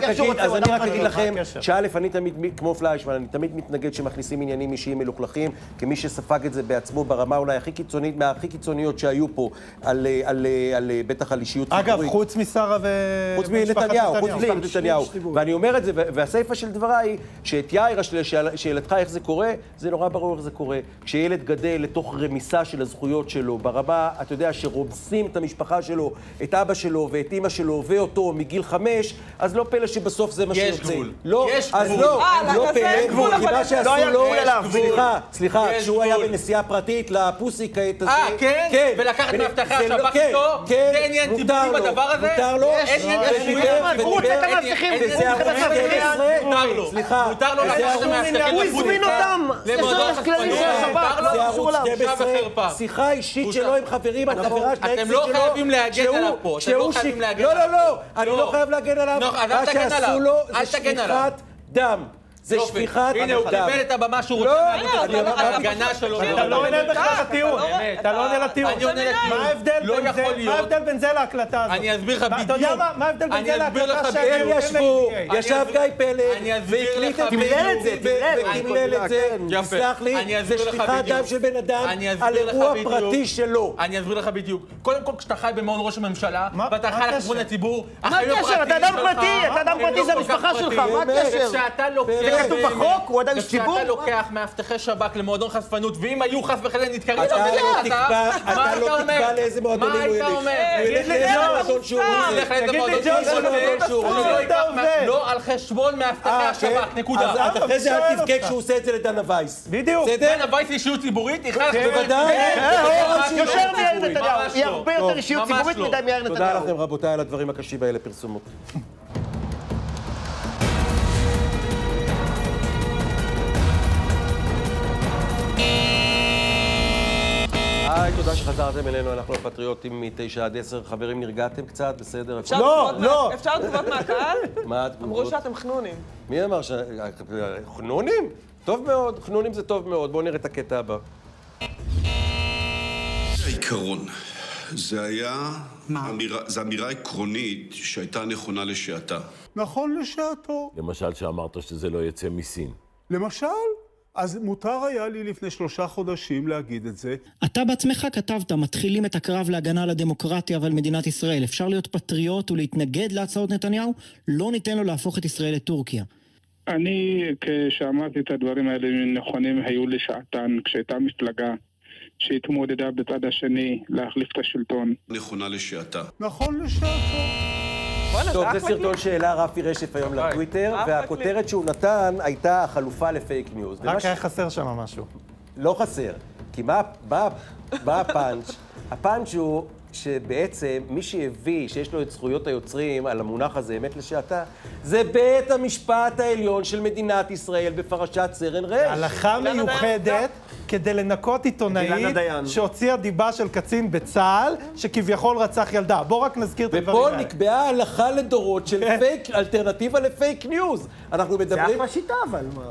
רק אגיד, לכם? שא', אני תמיד, כמו פליישמן, אני תמיד מתנגד שמכניסים עניינים אישיים מלוכלכים, כמי שספג את זה בעצמו ברמה אולי הכי קיצונית, מהכי קיצוניות שהיו פה, על, אה, על, אה, על, אה, בטח על אישיות אגב, ציבורית. חוץ משרה ו... חוץ מנתניהו, חוץ נתניהו. ממשפחת נתניהו. ואני אומר את זה, והסיפה של דבריי, שאת יאיר, שאלתך איך זה קורה, זה נורא ברור איך זה קורה. כשילד גדל לתוך רמיסה של הזכויות שלו, ברמה, אתה יודע, שרומסים את המשפחה שלו, את אבא שלו ואת אימא שלו ואותו מגיל חמש, אז לא פלא שבסוף זה מה יש שיוצא. גבול. לא, יש אז גבול. לא, אה, לא אין פלא, גבול, כי אבל מה שעשו לא לו. סליחה, סליחה, כשהוא היה. בנסיעה פרטית לפוסיק כעת הזה, אה, כן? ולקחת ונ- מאבטחי זה לא- השב"כ כן, איתו? כן, זה עניין מותר ציבורי לו, בדבר הזה? מותר לו, אין עניין ודיבר- ציבורי. ודיבר- הוא רוצה את אין- המאבטחים, אין- הוא וזה רוצה את ערוץ המאבטחים. 12, מותר לו. לקחת את ערוץ- המאבטחים הוא. הזמין אותם. של. השב"כ. לא זה ערוץ 12, וחרפה. שיחה אישית. שלו עם חברים, על נכון. חברה של אתם האקסיט לא שלו. חייבים להגן עליו פה, אתם לא חייבים להגן לא, עליו. לא, לא, אני לא. לא חייב להגן עליו. לא, מה שעשו. לו זה תגן עליו. שפיכת דם. זה. שפיכת הנה, הוא. קיבל את הבמה שהוא לא, רוצה אני- הזה. אני- ההגנה שלו. אתה אתה לא עונה בכלל אתה לטיעון. לא- אתה לא עונה לטיעון. אני עונה לטיעון. מה ההבדל לא בין זה- להיות. מה ההבדל בין זה להקלטה הזאת? אני אסביר לך מה- אתה יודע בדיוק. מה- ההבדל בין אני זה להקלטה בדיוק. הם שהיו ישבו? ישב גיא פלד, אני אסביר והקליט לך את בדיוק. זה. ותמלל את זה. יפה. תסלח לי, אני זה אסביר לך שפיכת בדיוק. דם של בן אדם על אירוע בדיוק. פרטי שלו. אני אסביר לך בדיוק. קודם כל, כשאתה חי במעון ראש הממשלה, ואתה חי על? חשבון הציבור, מה הקשר? אתה אדם פרטי, אתה אדם פרטי, לא זה המשפחה שלך. מה הקשר? זה כתוב בחוק? הוא עדיין איש ציבור? וכשאתה לוקח מאבטחי שב"כ למועדון חשפנות, ואם היו חס וחלילה נתקרים אתה שם לא תקבע- מה אתה לא? תקבע לאיזה מועדונים מה הוא היית ילך. אומר? הוא ילך תגיד לי, לאיזה מועדון שהוא אתה רוצה. אתה לא. מה- לא על חשבון מאבטחי אה, כן? השב"כ, נקודה. אז אחרי זה שואל אל תבכה. כשהוא עושה את זה לדנה וייס. בדיוק. דנה וייס אישיות ציבורית, היא כן, בוודאי. כן, כן, כן, כן, ממש יותר לא. מיאיר נתניהו. היא לא. הרבה יותר אישיות ציבורית לא. מדי מיאיר תודה נתניהו. לכם רבותיי על הדברים הקשים האלה, פרסומות. היי, תודה שחזרתם אלינו, אנחנו הפטריוטים מ-9 עד 10. חברים, נרגעתם קצת? בסדר? אפשר לא, לא. מה- אפשר תגובות מהקהל? מה אמרו התגובות? שאתם חנונים. מי אמר ש... חנונים? טוב מאוד, חנונים זה טוב מאוד. בואו נראה את הקטע הבא. העיקרון. זה היה... אמירה, זו אמירה עקרונית שהייתה נכונה לשעתה. נכון לשעתו. למשל שאמרת שזה לא יצא מסין. למשל, אז מותר היה לי לפני שלושה חודשים להגיד את זה. אתה בעצמך כתבת, מתחילים את הקרב להגנה על הדמוקרטיה ועל מדינת ישראל. אפשר להיות פטריוט ולהתנגד להצעות נתניהו? לא ניתן לו להפוך את ישראל לטורקיה. אני, כשאמרתי את הדברים האלה נכונים, היו לשעתן, כשהייתה מפלגה שהתמודדה בצד השני להחליף את השלטון. נכונה לשעתה. נכון לשעתו. טוב, זה סרטון שהעלה רפי רשף היום לטוויטר, והכותרת שהוא נתן הייתה החלופה ל fake news. רק היה חסר שם משהו. לא חסר. כי מה ה punch? ה punch הוא שבעצם מי שהביא, שיש לו את זכויות היוצרים על המונח הזה, אמת לשעתה, זה בית המשפט העליון של מדינת ישראל בפרשת סרן ר'. הלכה מיוחדת כדי לנקות עיתונאית שהוציאה דיבה של קצין בצה"ל, שכביכול רצח ילדה. בוא רק נזכיר את הדברים ופה האלה. נקבעה הלכה לדורות של פייק, אלטרנטיבה ל fake news. אנחנו זה מדברים... אחלה שיטה, אבל מה?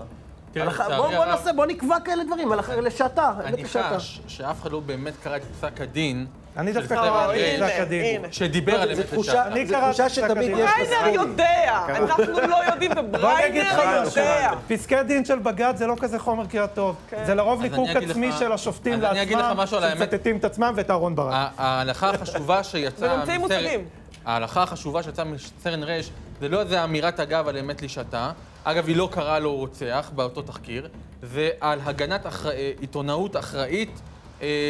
תראה, הלכה- לצערי בוא בוא הרב- נעשה, בוא נקבע כאלה דברים, לשעתה, אני. חש שאף אחד לא באמת קרא את פסק הדין. אני של דווקא קראתי פסק הדין. שדיבר על אמת לשעתה. אני קראתי פסק שתמיד הדין. יש בריינר. יודע, אנחנו לא יודעים, בוא אני אגיד לך ובריינר. יודע. פסקי דין של בג"ץ זה לא כזה חומר קריאה טוב. זה לרוב אגיד עצמי לך- של השופטים אז אני אגיד לך לעצמם. שמצטטים את עצמם ואת אהרן ברק. ההלכה החשובה שיצאה... מסרן-. ההלכה החשובה שיצאה מסרן ר' זה לא איזה אמירת אגב על אמת לשעתה. אגב, היא לא קראה לו רוצח באותו תחקיר. זה על הגנת. אה, עיתונאות אחראית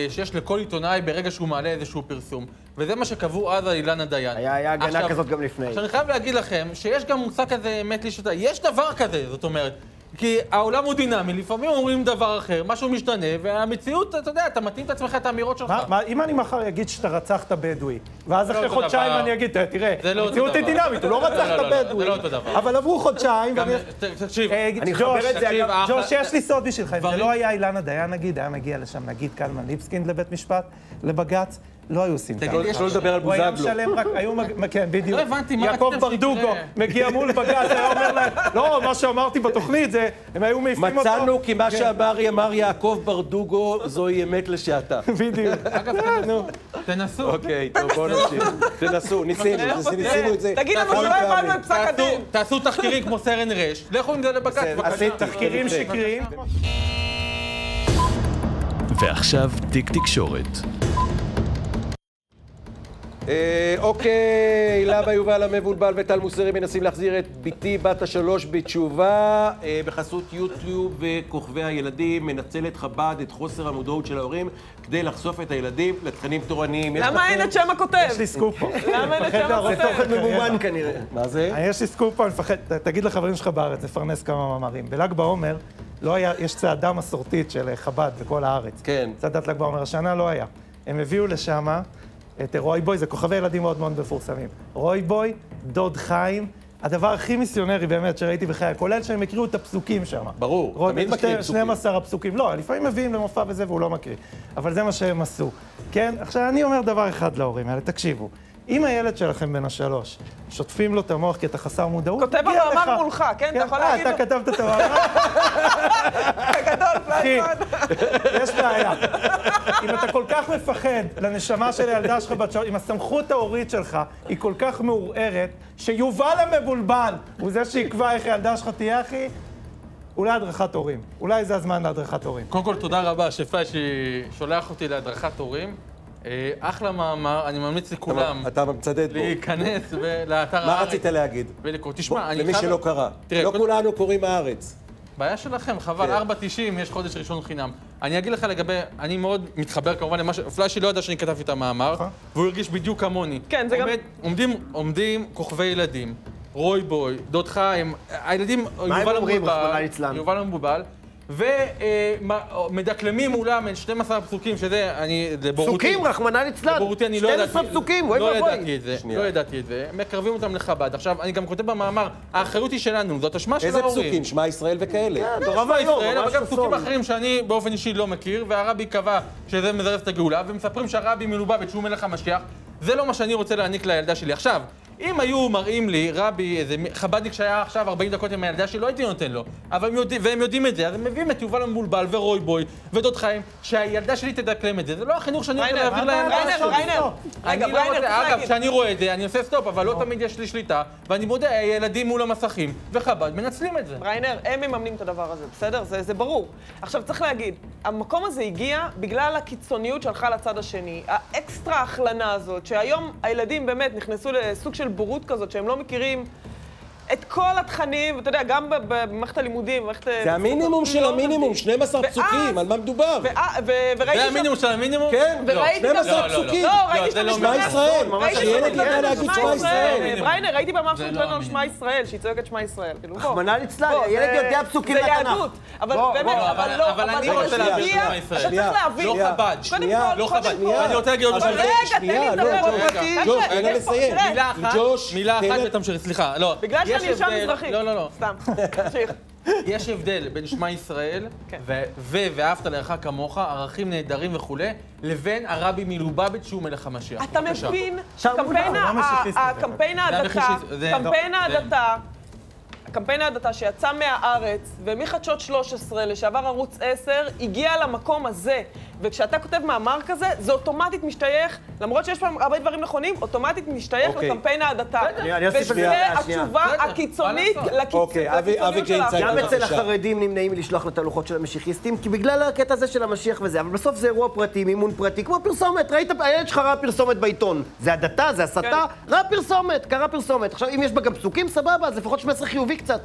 שיש לכל עיתונאי ברגע שהוא מעלה איזשהו פרסום. וזה מה שקבעו אז על אילנה דיין. היה היה הגנה עכשיו- כזאת גם לפני. עכשיו, אני חייב להגיד לכם שיש גם מושג כזה אמת לשעתה. יש דבר כזה, זאת אומרת. כי העולם הוא דינמי, לפעמים אומרים דבר אחר, משהו משתנה, והמציאות, אתה יודע, אתה מתאים את עצמך, את האמירות שלך. מה- מה- אם אני מחר אגיד שאתה רצחת בדואי, ואז לא אחרי חודשיים. אני אגיד, "תראה, לא המציאות היא. דינמית, הוא לא לא, רצח את הבדואי. זה לא אותו דבר. אבל עברו חודשיים, ואני... תקשיב, אה, אני ג'וש, אחבר את זה, אגב, ג'וש, יש לי סוד בשבילך, אם זה לא היה אילנה דיין נגיד, היה מגיע לשם נגיד קלמן ליבסקינד לבית משפט, לבג"ץ, לא היו עושים תגיד, ככה. יש- שלא לדבר על הוא היה בוזגלו. משלם רק, היו, כן, בדיוק. לא הבנתי, מה יעקב ברדוגו? מגיע מול בג"ץ, היה אומר להם, לא, מה שאמרתי בתוכנית זה, הם היו מעיפים אותו. מצאנו כי מה כן, שאמר אמר יעקב ברדוגו זוהי אמת לשעתה. בדיוק. אגב, תנסו, תנסו. אוקיי, טוב, בואו נמשיך. תנסו, ניסינו, זה- ניסינו את זה. תגיד לנו שלא הבנו. את פסק הדין. תעשו תחקירים כמו סרן ר', לכו עם זה לבג"ץ, בבקשה. עשיתי. תחקירים שקריים. ועכשיו תיק תקשורת. אה, אוקיי, למה יובל המבולבל וטל מוסרי מנסים להחזיר את בתי בת השלוש בתשובה אה, בחסות יוטיוב וכוכבי הילדים, מנצלת חב"ד את חוסר המודעות של ההורים כדי לחשוף את הילדים לתכנים תורניים. יש למה אין את שם הכותב? יש לי סקופ פה. למה אין את שם זה הכותב? תוכן ממומן כנראה. מה זה? יש לי סקופ פה, אני מפחד, תגיד לחברים שלך בארץ, נפרנס כמה מאמרים. בל"ג בעומר לא היה, יש צעדה מסורתית של אה, חב"ד בכל הארץ. כן. צעדת ל"ג בעומר, השנה לא היה. הם הביאו לשם את רוי בוי, זה כוכבי ילדים מאוד מאוד מפורסמים. רוי בוי, דוד חיים, הדבר הכי מיסיונרי באמת שראיתי בחיי, כולל שהם הקריאו את הפסוקים שם. ברור, רוי תמיד מקריאים פסוקים. 12 הפסוקים. לא, לפעמים מביאים למופע וזה והוא לא מקריא. אבל זה מה שהם עשו. כן? עכשיו, אני אומר דבר אחד להורים האלה, תקשיבו. אם הילד שלכם בן השלוש, שוטפים לו את המוח כי אתה חסר מודעות, כותב מגיע המאמר לך. מולך, כן? אתה יכול אה, להגיד לו? אתה כתבת את המאמר? גדול, פליימן. יש בעיה. אם אתה כל כך מפחד לנשמה של הילדה שלך בת שלוש, אם הסמכות ההורית שלך היא כל כך מעורערת, שיובל המבולבל הוא זה שיקבע איך הילדה שלך תהיה, אחי, אולי הדרכת הורים. אולי זה הזמן להדרכת הורים. קודם כל, תודה רבה, שפי, ששולח אותי להדרכת הורים. אה, אחלה מאמר, אני ממליץ לכולם אתה מצדד בו. להיכנס לאתר מה הארץ. רצית להגיד? ולקרוא. תשמע, אני למי חייב... שלא קרא. לא כולנו קוראים הארץ. בעיה שלכם, חבל, כן. 4.90 יש חודש ראשון חינם. אני אגיד לך לגבי, אני מאוד מתחבר כמובן למה ש... פלאשי לא ידע שאני כתבתי את המאמר, והוא הרגיש בדיוק כמוני. כן, זה גם- עומד- עומדים, עומדים כוכבי ילדים, רוי בוי, דוד חיים, הילדים, מה? יובל המבובל, ומדקלמים מולם את 12 הפסוקים, שזה, אני, זה בורותי. פסוקים, רחמנא ליצלן. לבורותי אני לא ידעתי, 12 פסוקים, אוי לא ואבוי. ידעתי את זה, שנייה. לא ידעתי את זה, מקרבים אותם לחב"ד. עכשיו, אני גם כותב במאמר, האחריות היא שלנו, זאת אשמה של איזה ההורים. פסוקים? שמע ישראל וכאלה. שמע ואיום, ישראל, ממש אבל גם פסוקים. אחרים שאני באופן אישי לא מכיר, והרבי קבע שזה מזרז את הגאולה, ומספרים שהרבי מלובביץ' שהוא מלך המשיח, זה לא מה שאני רוצה להעניק לילדה שלי. עכשיו, אם היו מראים לי רבי, איזה חב"דניק שהיה עכשיו 40 דקות עם הילדה שלי, לא הייתי נותן לו. אבל הם יודעים, והם יודעים את זה, אז הם מביאים את יובל המבולבל ורוי בוי ודוד חיים, שהילדה שלי תדקלם את זה. זה לא החינוך שאני רוצה ריינר, להעביר להם. ריינר, ריינר. אני רגע, לא בריינר, רוצה, צריך אגב. כשאני רואה את זה, אני עושה סטופ, אבל לא תמיד יש לי שליטה, ואני מודה, הילדים מול המסכים, וחב"ד מנצלים את זה. ריינר, הם מממנים את הדבר הזה, בסדר? זה, זה ברור. עכשיו, צריך להגיד, המקום הזה הגיע בגלל הקיצוניות שהלכה לצד השני. האקסטרה הכלה הזאת, שהיום הילדים באמת נכנסו לסוג של בורות כזאת, שהם לא מכירים את כל התכנים, ואתה יודע, גם במערכת הלימודים, במערכת... זה המינימום של המינימום, 12 פסוקים, על מה מדובר? וראיתי זה המינימום של המינימום? כן, וראיתי גם... 12 פסוקים. לא, ראיתי זה שאתה לא משתמש... שמע ישראל, ראיתי שילד ידע להגיד שמע ישראל. בריינר, ראיתי זה לא נותן לו שמע ישראל, שהיא צועקת שמע ישראל. כאילו. רחמנא ליצלן, הילד זה- יודע פסוקים זה מהתנ"ך. יהדות. אבל באמת, אבל לא, אבל אני לא רוצה זה הגיע, שמע ישראל. אתה צריך להבין. לא חב"ד, קודם שנייה, כל, לא חב"ד. אני רוצה להגיד עוד משהו. זה- רגע, תן לי לא, לדבר. ג'וש, תן לה לסיים. מילה אחת, ותמשיך, סליחה, לא. בגלל שאני אישה מזרחית. לא, לא, לא. סתם, תמשיך. יש הבדל בין שמע ישראל כן. ו- ואהבת לרעך כמוך, ערכים נהדרים וכולי, לבין הרבי מלובביץ' שהוא מלך המשיח. אתה. מבין קמפיין ההדתה, קמפיין ההדתה, קמפיין ההדתה שיצא מהארץ, ומחדשות 13 לשעבר ערוץ 10, הגיע למקום הזה. וכשאתה כותב מאמר כזה, זה אוטומטית משתייך, למרות שיש פה הרבה דברים נכונים, אוטומטית משתייך אוקיי. לקמפיין ההדתה. שנייה. התשובה הקיצונית אוקיי, לקיצוניות ג'יין שלך. גם אצל. החרדים נמנעים מלשלוח לתהלוכות של המשיחיסטים, כי בגלל הקטע הזה של המשיח וזה, אבל בסוף זה אירוע פרטי, מימון פרטי, כמו פרסומת, ראית, הילד שלך ראה פרסומת בעיתון. זה הדתה, זה הסתה, ראה פרסומת, קרא פרסומת. עכשיו, אם יש בה גם פסוקים, סבבה, אז לפחות מסר חיובי קצת.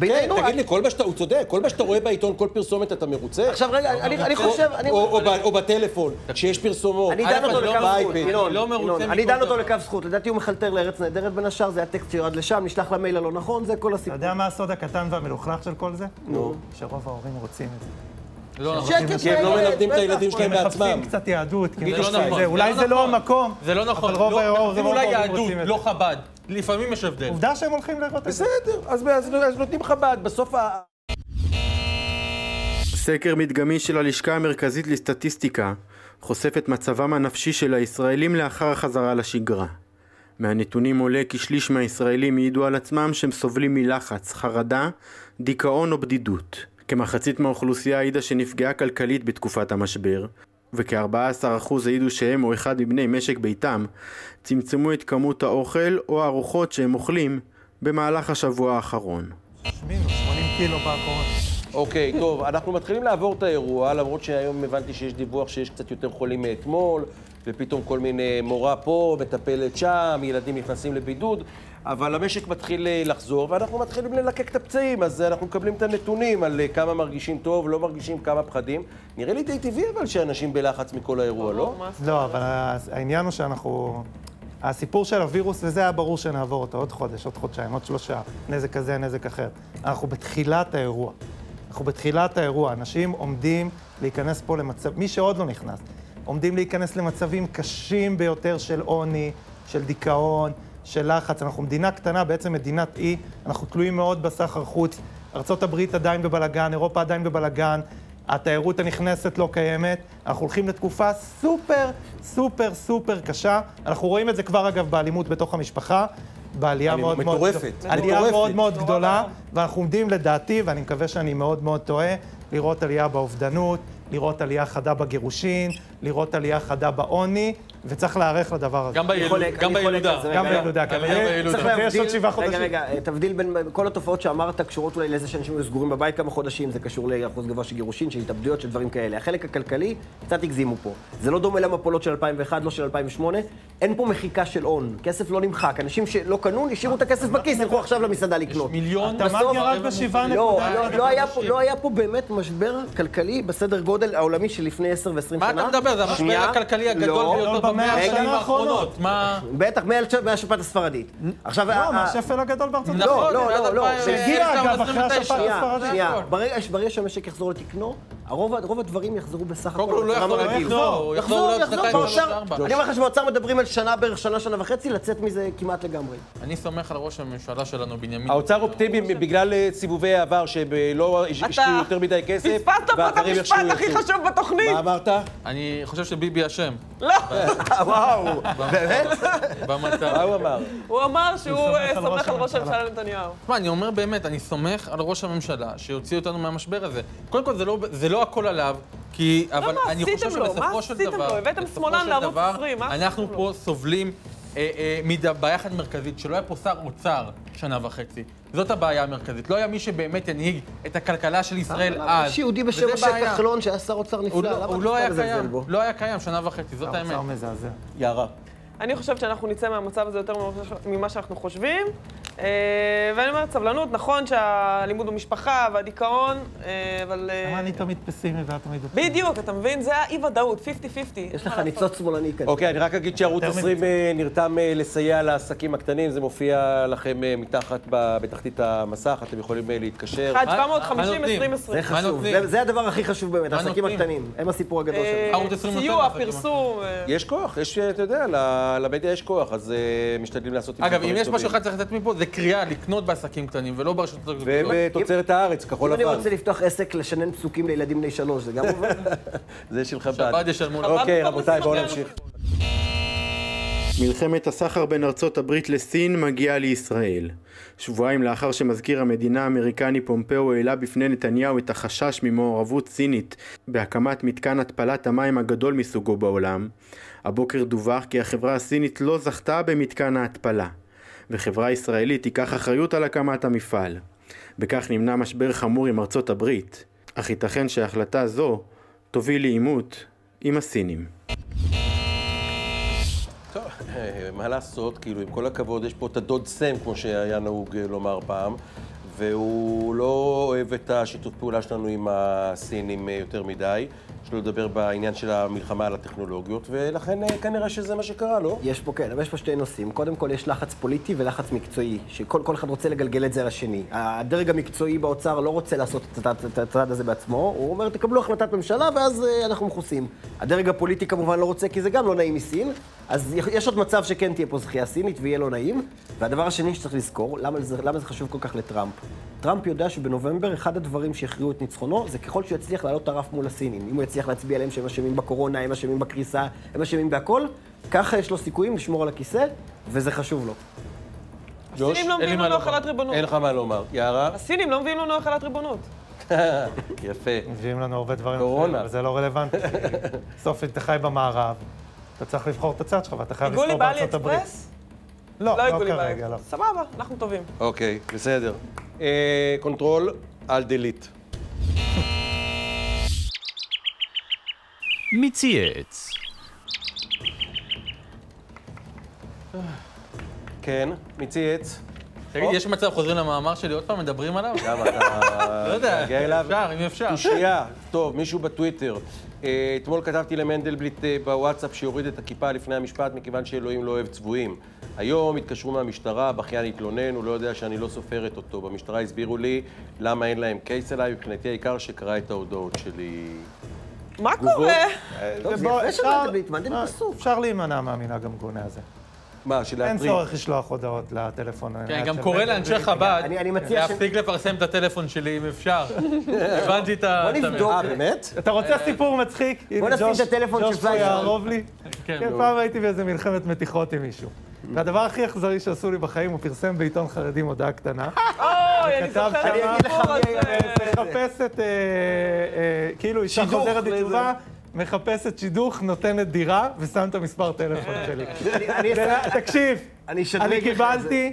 כן, בינינו, תגיד לי, כל מה שאתה, הוא צודק, כל מה שאתה רואה בעיתון, כל פרסומת אתה מרוצה? עכשיו רגע, אני אני חושב, אני... או- או ב- או בטלפון, שיש פרסומות. אני דן אותו לא מרוצה, זכות. ינון, אני לא אני דן אותו. לכף זכות, לדעתי הוא מחלטר לארץ נהדרת בין השאר, זה היה טקסט שירד לשם, נשלח למייל הלא נכון, זה כל אתה הסיפור. יודע מה הסוד הקטן והמלוכלך של כל זה? נו. שרוב ההורים רוצים את זה. לא כי הם לא מלמדים את. הילדים שלהם הם בעצמם. מחפשים קצת יהדות, זה לא נכון, אולי זה לא לא נכון. המקום, זה לא נכון. אבל רוב לא- זה אולי ההורים יהדות, רוצים את זה. לא חב"ד. לפעמים יש הבדל. עובדה שהם הולכים לראות את זה. בסדר, אז אז- אז נותנים חב"ד, בסוף ה... סקר מדגמי של הלשכה המרכזית לסטטיסטיקה חושף את מצבם הנפשי של הישראלים לאחר החזרה לשגרה. מהנתונים עולה כי שליש מהישראלים העידו על עצמם שהם סובלים מלחץ, חרדה, דיכאון או בדידות. כמחצית מהאוכלוסייה העידה שנפגעה כלכלית בתקופת המשבר, וכ-14% העידו שהם או אחד מבני משק ביתם צמצמו את כמות האוכל או הארוחות שהם אוכלים במהלך השבוע האחרון. מינוס 80 קילו באחרון. אוקיי, טוב, אנחנו מתחילים לעבור את האירוע, למרות שהיום הבנתי שיש דיווח שיש קצת יותר חולים מאתמול, ופתאום כל מיני מורה פה, מטפלת שם, ילדים נכנסים לבידוד, אבל המשק מתחיל אה, לחזור, ואנחנו מתחילים ללקק את הפצעים, אז אנחנו מקבלים את הנתונים על אה, כמה מרגישים טוב, לא מרגישים, כמה פחדים. נראה לי די טבעי אבל שאנשים בלחץ מכל האירוע, לא? לא, אבל העניין הוא שאנחנו... הסיפור של הווירוס, וזה היה ברור שנעבור אותו עוד חודש, עוד חודשיים, עוד שלושה, נזק כזה, נזק אחר. אנחנו בתחילת האירוע. אנחנו בתחילת האירוע. אנשים עומדים להיכנס פה למצב, מי שעוד לא נכנס, עומדים להיכנס למצבים קשים ביותר של עוני, של דיכאון, של לחץ. אנחנו מדינה קטנה, בעצם מדינת אי, אנחנו תלויים מאוד בסחר חוץ. ארה"ב עדיין בבלגן, אירופה עדיין בבלגן, התיירות הנכנסת לא קיימת, אנחנו הולכים לתקופה סופר, סופר, סופר קשה. אנחנו רואים את זה כבר, אגב, באלימות בתוך המשפחה, בעלייה מאוד מאוד... מטורפת, עלייה מטורפת. מאוד מאוד גדולה, ואנחנו עומדים לדעתי, ואני מקווה שאני מאוד מאוד טועה, לראות עלייה באובדנות, לראות עלייה חדה בגירושין, לראות עלייה חדה בעוני, וצריך להיערך לדבר הזה. גם בילודה. גם. בילודה, גם כנראה. בילודה. עוד שבעה להבדיל, רגע. רגע, תבדיל בין כל התופעות שאמרת קשורות אולי לזה שאנשים היו סגורים בבית כמה חודשים, זה קשור לאחוז גבוה של גירושין, של התאבדויות, של דברים כאלה. החלק הכלכלי, קצת הגזימו פה. זה לא דומה למפולות של 2001, לא של 2008. אין פה מחיקה של הון, כסף לא נמחק. אנשים שלא קנו, השאירו את הכסף בכיס, ילכו עכשיו למסעדה לקנות. מיליון... התמ"ג ירד בשבעה לא, נקודה. לא, לא היה פה- באמת משבר כלכלי בסדר גודל העולמי של לפני 10 ו-20 שנה. מה אתה מדבר? זה המשבר שנייה, הכלכלי הגדול ביותר במאה השנים האחרונות. מה... בטח, מהשפעת- הספרדית. עכשיו, לא, מהשפל הגדול בארצות הברית. לא, עד לא, לא, 2000, זה הגיע, אגב, אחרי 1929. השפעת הספרדית. שנייה. ברגע שהמשק יחזור לתקנו, רוב הדברים יחזרו בסך הכל. קודם כל הוא לא יחזור הוא יחזור. אני אומר לך שבאוצר מדברים על שנה בערך, שנה, שנה וחצי, לצאת מזה כמעט לגמרי. אני סומך על ראש הממשלה שלנו, בנימין. האוצר אופטימי בגלל אה, סיבובי העבר, שלא השקיעו יותר מדי כסף, פספסת פה את המשפט הכי. חשוב בתוכנית. מה אמרת? אני חושב שביבי אשם. לא. וואו, באמת? במצב. מה הוא אמר? הוא אמר שהוא סומך על ראש הממשלה. נתניהו. תשמע, אני אומר באמת, אני סומך על ראש הממשלה שיוציא אותנו מהמשבר הזה. קודם כל, זה לא, זה לא הכל עליו, כי... אבל מה אני עשיתם חושב לו? מה שבסופו של עשיתם דבר... לו? הבאתם שמאלן לערוץ דבר, 20, מה אנחנו עשיתם פה סובלים אה, אה, מבעיה אחת מרכזית, שלא היה פה שר אוצר שנה וחצי. זאת הבעיה המרכזית. לא היה מי שבאמת ינהיג את הכלכלה של ישראל אז. יש יהודי בשם משה. כחלון שהיה שר אוצר נפלא, לא- למה הוא אתה לא מזלזל קיים, בו? לא היה קיים שנה וחצי, זאת האמת. האוצר מזעזע. יערה. אני חושבת שאנחנו נצא מהמצב הזה יותר ממה שאנחנו חושבים. אה, ואני אומרת, סבלנות, נכון שהלימוד במשפחה והדיכאון, אה, אבל... אה, למה אני תמיד פסימי ואת תמיד אופטימי? בדיוק, אתה מבין? זה האי-ודאות, 50-50. יש לך ניצוץ שמאלני כזה. אוקיי, אני רק אגיד שערוץ יותר 20 אה, נרתם אה, לסייע לעסקים הקטנים, זה מופיע לכם אה, מתחת, בתחתית המסך, אתם יכולים אה, להתקשר. 1 מה 750 נותנים? 2020 זה חשוב? זה- זה הדבר הכי חשוב באמת, העסקים? הקטנים. הם הסיפור הגדול אה, שלנו. ערוץ 20 נותן סיוע, פרסום. אה, יש כוח, יש, אה, אתה יודע, ל- למדיה יש כוח, אז אה, משתדלים לעשות אגב, אם יש משהו. אחד שצריך לתת מפה, זה קריאה לקנות בעסקים קטנים ולא ברשתות הגדולות. ובתוצרת הארץ, כחול אם אני לבן. רוצה לפתוח עסק, לשנן פסוקים לילדים בני שלוש, זה גם עובר? זה של חב"ד. שבת ישלמו לך. אוקיי, רבותיי, בואו נמשיך. מלחמת הסחר בין ארצות הברית לסין מגיעה לישראל. שבועיים לאחר שמזכיר המדינה האמריקני פומפאו העלה בפני נתניהו את החשש ממעורבות סינית בהקמת מתקן התפלת המים הגדול מסוגו בעולם, הבוקר דווח כי החברה הסינית לא זכתה במתקן ההתפלה, וחברה ישראלית תיקח אחריות על הקמת המפעל. בכך נמנע משבר חמור עם ארצות הברית, אך ייתכן שהחלטה זו תוביל לעימות עם הסינים. טוב, אה, מה לעשות, כאילו, עם כל הכבוד, יש פה את הדוד סם, כמו שהיה נהוג אה, לומר פעם, והוא לא אוהב את השיתוף פעולה שלנו עם הסינים אה, יותר מדי, שלא לדבר בעניין של המלחמה על הטכנולוגיות, ולכן אה, כנראה שזה מה שקרה, לא? יש פה, כן, אבל יש פה שתי נושאים. קודם כל, יש לחץ פוליטי ולחץ מקצועי, שכל כל אחד רוצה לגלגל את זה על השני. הדרג המקצועי באוצר לא רוצה לעשות את הצד- הזה בעצמו, הוא אומר, תקבלו החלטת ממשלה ואז אה, אנחנו מכוסים. הדרג הפוליטי כמובן לא רוצה, כי זה גם לא נעים מסין, אז יש עוד מצב שכן תהיה פה זכייה סינית ויהיה לא נעים. והדבר השני שצריך לזכור, למה זה, למה זה חשוב כל כך לטראמפ? טראמפ יודע שבנובמבר אחד הדברים שיכריעו את ניצחונו זה ככל שהוא יצליח לעלות את הרף מול הסינים. אם הוא יצליח להצביע עליהם שהם אשמים בקורונה, הם אשמים בקריסה, הם אשמים בהכל, ככה יש לו סיכויים לשמור על הכיסא, וזה חשוב לו. ג'וש? הסינים לא מביאים לנו לומר. החלת ריבונות. אין לך מה לומר. יערה? הסינים לא מביאים לנו החלת ריבונות. יפה. מביאים לנו הרבה דברים קורונה. אחרים, אבל זה לא רלוונטי. בסוף אתה חי במערב, אתה צריך לבחור את הצד שלך, ואתה חייב לבחור בארצות הברית. לא, לא לא כרגע, לא. סבבה, אנחנו טובים. אוקיי, בסדר. אה, control alt delete. מי צייץ? כן, מי צייץ? תגיד, יש מצב חוזרים למאמר שלי עוד פעם, מדברים עליו? למה אתה... לא יודע? אפשר, אם אפשר. שנייה, טוב, מישהו בטוויטר. אה, אתמול כתבתי למנדלבליט אה, בוואטסאפ שיוריד את הכיפה לפני המשפט מכיוון שאלוהים לא אוהב צבועים. היום התקשרו מהמשטרה, בכיין התלונן, הוא לא יודע שאני לא סופרת אותו. במשטרה הסבירו לי למה אין להם קייס אליי, מבחינתי העיקר שקרא את ההודעות שלי. מה? קורה? טוב, זה יפה אפשר- שמנדלבליט, מנדלבליט אה, אסוף. אפשר להימנע מהמנהג המגונה הזה. מה, של אין להטריד? צורך לשלוח הודעות לטלפון. כן, גם קורא. לאנשי חב"ד להפסיק לפרסם את הטלפון שלי, אם אפשר. הבנתי את ה... בוא נבדוק. אה, באמת? אתה רוצה סיפור מצחיק? בוא נשים את הטלפון של ג'וש פה. יערוב לי. כן, כן. פעם הייתי באיזה מלחמת מתיחות עם מישהו. והדבר הכי אכזרי שעשו לי בחיים, הוא פרסם בעיתון חרדי מודעה קטנה. אוי, אני כתב זוכרת שם- את אני אגיד לך הסיפור מי היה הזה. מחפשת, אה, אה, כאילו אישה שידוך חוזרת בתשובה, מחפשת שידוך, נותנת דירה, ושם את המספר טלפון שלי. תקשיב, אני את. קיבלתי,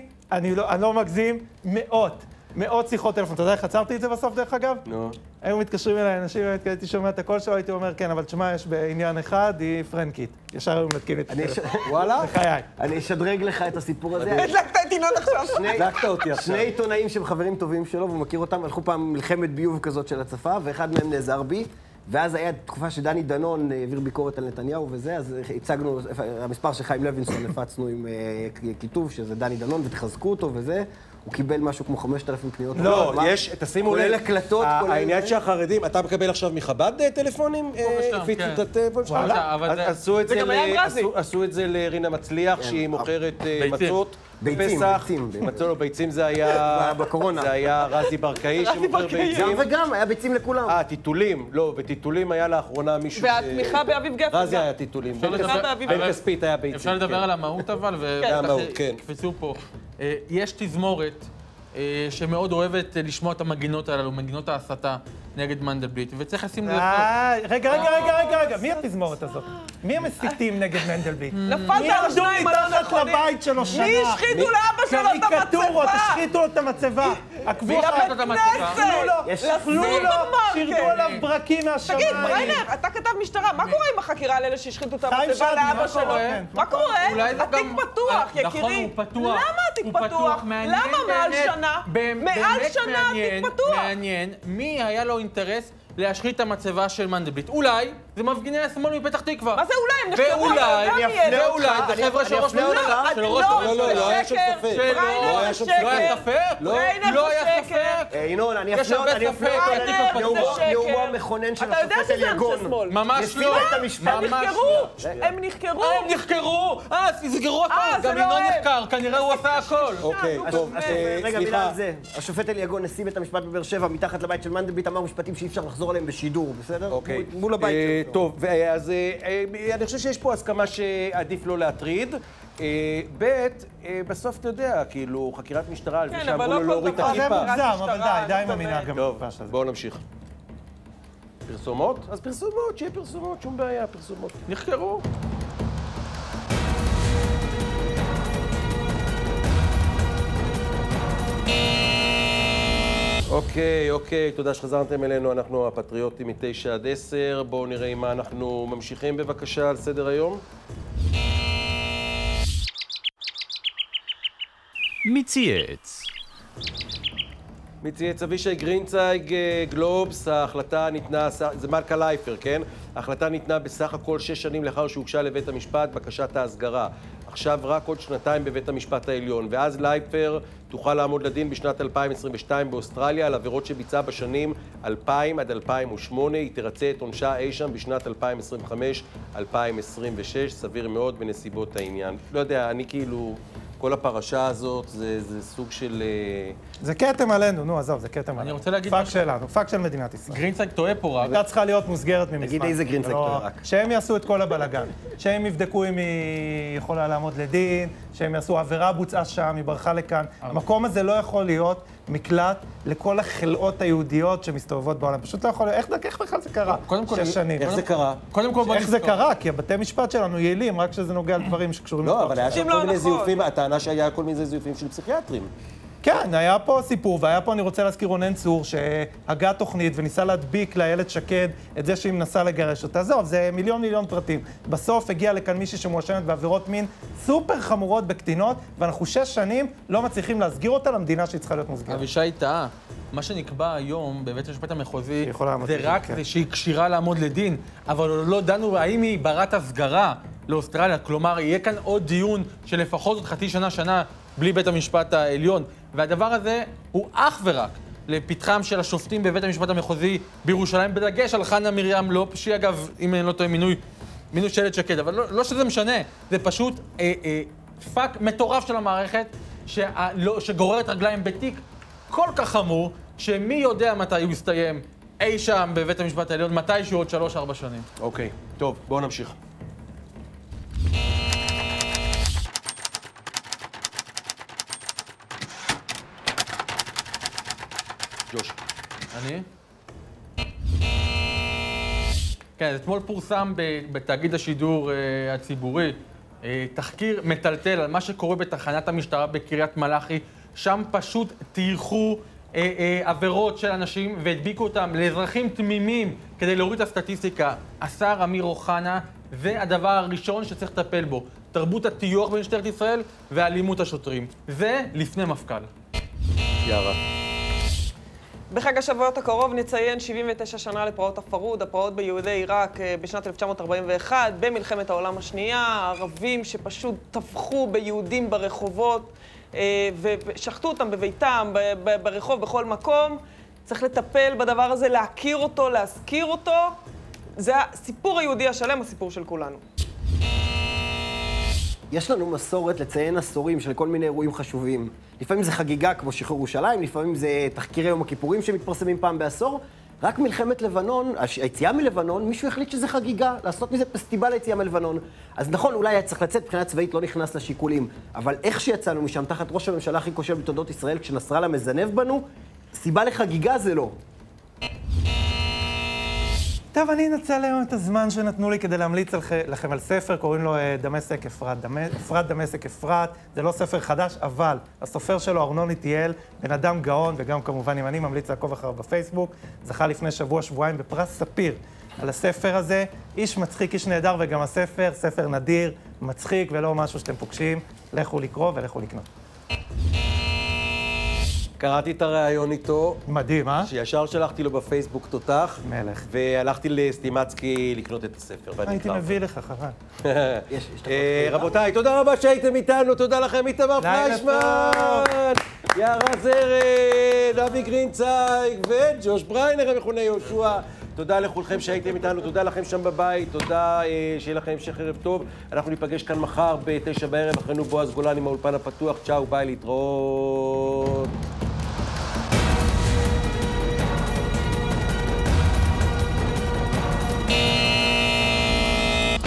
לא אני לא מגזים, מאות, מאות שיחות טלפון. אתה יודע איך עצרתי את זה בסוף, דרך אגב? נו. היו מתקשרים אליי אנשים, הייתי שומע את הקול שלו, הייתי אומר, כן, אבל תשמע, יש בעניין אחד, היא פרנקית. ישר היו מנתקים את הטלפון. וואלה? בחיי. אני אשדרג לך את הסיפור הזה. הדלקת את ינון עכשיו. הדלקת אותי עכשיו. שני עיתונאים שהם חברים טובים שלו, והוא מכיר אותם, הלכו פעם מלחמת ביוב כזאת של הצפה, ואחד מהם נעזר בי. ואז היה תקופה שדני דנון אה, העביר ביקורת על נתניהו וזה, אז הצגנו, המספר של חיים לוינסון הפצנו עם אה, כיתוב, שזה דני דנון, ותחזקו אותו וזה. הוא קיבל משהו כמו 5,000 פניות. לא? יש, תשימו לב. כולל הקלטות, כולל... העניין שהחרדים, אתה מקבל עכשיו מחב"ד אה, טלפונים? כן. שלך? אבל אז זה- עשו את זה לרינה מצליח, שהיא מוכרת אה. מצות. ביצים. ביצים. מצאו לו ביצים זה היה... בקורונה. זה היה רזי ברקאי שמוכר. ביצים. גם וגם, היה ביצים לכולם. אה, טיטולים. לא, וטיטולים היה לאחרונה מישהו. והתמיכה באביב גפן. רזי. היה טיטולים. אפשר בן לדבר- כספית- היה ביצים. אפשר לדבר כן. על המהות אבל, ובטח כן. יקפצו פה. אה, יש תזמורת אה, שמאוד אוהבת אה, לשמוע את המנגינות הללו, מנגינות ההסתה נגד מנדלבליט, וצריך לשים לזה. אה, רגע, רגע, רגע, רגע, רגע, מי התזמורת הזאת? מי המסיתים נגד מנדלבליט? נפלת מי על עמדו השניים הלא מתחת נכונים. לבית שלו שנה? מי השחיתו לאבא שלו את קריקטורות, המצבה? השחיתו לו את המצבה. עקבו מי אחריו, את המצבה? אכלו לו. שירדו עליו ברקים מהשמיים. תגיד, בריינר, אתה כתב משטרה, מה קורה עם החקירה על אלה שהשחיתו את המצבה לאבא מה שלו? קורה? מה קורה? התיק פתוח, יקירי. הוא פתוח. למה התיק פתוח? למה מעל שנה? מעל שנה התיק פתוח. מעניין מי היה לו אינטרס להשחית את המצבה של מנדלבליט. אולי זה מפגיני השמאל מפתח תקווה. מה זה אולי? הם נחקרו, ואולי. ואולי זה חבר'ה של ראש. ממשלה. של לא, ראש לא, הממשלה. לא, לא היה שקר. ספק. לא היה שם שקר. לא היה ספק. לא היה. ספק. אה, ינון, אני יש אפנה הרבה ספק, אותך. זה לנאומו- שקר. נאומו המכונן של השופט אליגון. ממש לא. הם נחקרו, לא. הם נחקרו. אה, הם נחקרו! אה, תסגרו אה, הכל, גם לא ינון. נחקר, כנראה הוא עשה הכל. אוקיי, טוב. אה, רגע, מילה. על זה. השופט אליגון, נשיא בית המשפט בבאר שבע, מתחת לבית של מנדלבליט, אמר משפטים שאי אפשר לחזור עליהם בשידור, בסדר? אוקיי. מול- הבית אה. טוב, אז אה, אה, אני חושב שיש פה הסכמה שעדיף לא להטריד. אה, ב', בסוף אתה יודע, כאילו, חקירת משטרה על זה כן, שאמרו לו לא להוריד את דבר. זה הכיפה. מוגזם, אבל די, די עם המנהג המטופש הזה. בואו נמשיך. פרסומות? אז פרסומות, שיהיה פרסומות, שום בעיה, פרסומות. נחקרו. אוקיי, אוקיי, תודה שחזרתם אלינו, אנחנו הפטריוטים מ-9 עד 10. בואו נראה עם מה אנחנו ממשיכים בבקשה על סדר היום. מי צייץ? מי צייץ אבישי גרינצייג אה, גלובס, ההחלטה ניתנה, זה מלכה לייפר, כן? ההחלטה ניתנה בסך הכל שש שנים לאחר שהוגשה לבית המשפט בקשת ההסגרה. עכשיו רק עוד שנתיים בבית המשפט העליון, ואז לייפר תוכל לעמוד לדין בשנת 2022 באוסטרליה על עבירות שביצעה בשנים 2000 עד 2008. היא תרצה את עונשה אי שם בשנת 2025-2026, סביר מאוד בנסיבות העניין. לא יודע, אני כאילו... כל הפרשה הזאת זה, זה סוג של... אה, זה כתם עלינו, נו, עזוב, זה כתם עלינו. רוצה להגיד פאק. שלנו, פאק של מדינת ישראל. גרינצייג טועה פה רק. הייתה צריכה להיות מוסגרת מזמן. תגיד איזה גרינצייג לא- טועה רק. שהם יעשו את כל הבלגן. שהם יבדקו אם היא יכולה לעמוד לדין, שהם יעשו עבירה בוצעה שם, היא ברחה לכאן. המקום הזה לא יכול להיות מקלט לכל החלאות היהודיות שמסתובבות בעולם. פשוט לא יכול להיות. איך- איך בכלל זה קרה? קודם כל, שש שנים. איך זה קרה? קודם כל בוא איך זה. קרה? כי הבתי משפט שלנו יעילים רק כשזה נוגע לדברים שקשורים לא, אבל היה שם כל לא מיני נכון. זיופים, הטענה שהיה כל מיני זיופים של פסיכיאטרים. כן, היה פה סיפור, והיה פה, אני רוצה להזכיר, רונן צור, שהגה תוכנית וניסה להדביק לאיילת שקד את זה שהיא מנסה לגרש אותה. עזוב, זה מיליון מיליון פרטים. בסוף הגיע לכאן מישהי שמואשמת בעבירות מין סופר חמורות בקטינות, ואנחנו שש שנים לא מצליחים להסגיר אותה למדינה שהיא צריכה להיות מוסגרת. אבישי טעה. מה שנקבע היום בבית המשפט המחוזי, זה רק כן. זה שהיא כשירה לעמוד לדין, אבל לא דנו האם היא ברת הסגרה לאוסטרליה. כלומר, יהיה כאן עוד דיון של לפחות עוד חצי שנה, שנה, בלי בית המשפט העליון. והדבר הזה הוא אך ורק לפתחם של השופטים בבית המשפט המחוזי בירושלים, בדגש על חנה מרים לופ, שהיא אגב, אם אני לא טועה, מינוי, מינוי של שקד, אבל לא, לא שזה משנה, זה פשוט אה, אה, פאק מטורף של המערכת, שה, לא, שגוררת רגליים בתיק כל כך חמור, שמי יודע מתי הוא יסתיים אי שם בבית המשפט העליון, מתישהו עוד שלוש-ארבע שנים. אוקיי, טוב, בואו נמשיך. ג'וש. אני? כן, אתמול פורסם בתאגיד השידור אה, הציבורי אה, תחקיר מטלטל על מה שקורה בתחנת המשטרה בקריית מלאכי. שם פשוט טייחו אה, אה, עבירות של אנשים והדביקו אותם לאזרחים תמימים כדי להוריד את הסטטיסטיקה. השר אמיר אוחנה, זה הדבר הראשון שצריך לטפל בו. תרבות הטיוח במשטרת ישראל ואלימות השוטרים. זה לפני מפכ"ל. יאללה. בחג השבועות הקרוב נציין 79 שנה לפרעות הפרהוד, הפרעות ביהודי עיראק אה, בשנת 1941, במלחמת העולם השנייה, ערבים שפשוט טבחו ביהודים ברחובות אה, ושחטו אותם בביתם, ברחוב, בכל מקום. צריך לטפל בדבר הזה, להכיר אותו, להזכיר אותו. זה הסיפור היהודי השלם, הסיפור של כולנו. יש לנו מסורת לציין עשורים של כל מיני אירועים חשובים. לפעמים זה חגיגה כמו שחרור ירושלים, לפעמים זה תחקירי יום הכיפורים שמתפרסמים פעם בעשור. רק מלחמת לבנון, היציאה מלבנון, מישהו החליט שזה חגיגה, לעשות מזה פסטיבל היציאה מלבנון. אז נכון, אולי היה צריך לצאת, מבחינה צבאית לא נכנס לשיקולים, אבל איך שיצאנו משם, תחת ראש הממשלה הכי כושל בתולדות ישראל, כשנסראללה מזנב בנו, סיבה לחגיגה זה לא. טוב, אני אנצל היום את הזמן שנתנו לי כדי להמליץ לכם על ספר, קוראים לו אה, דמשק אפרת. אפרת דמשק אפרת, זה לא ספר חדש, אבל הסופר שלו, ארנון איטיאל, בן אדם גאון, וגם כמובן, אם אני ממליץ לעקוב אחריו בפייסבוק, זכה לפני שבוע-שבועיים בפרס ספיר על הספר הזה. איש מצחיק, איש נהדר, וגם הספר, ספר נדיר, מצחיק ולא משהו שאתם פוגשים. לכו לקרוא ולכו לקנות. קראתי את הריאיון איתו. מדהים, אה? שישר שלחתי לו בפייסבוק תותח. מלך. והלכתי לסטימצקי לקנות את הספר. הייתי מביא לך, חבל. יש, יש אה, רבותיי, תודה רבה שהייתם איתנו, תודה לכם, איתמר פליישמן, יערה זרד, אבי גרינצייג וג'וש בריינר המכונה יהושע. תודה לכולכם שהייתם איתנו, תודה לכם שם בבית, תודה, אה, שיהיה לכם המשך ערב טוב. אנחנו ניפגש כאן מחר בתשע בערב, אחרינו בועז גולן עם האולפן הפתוח. צ'או, ביי, להתראות. Bye.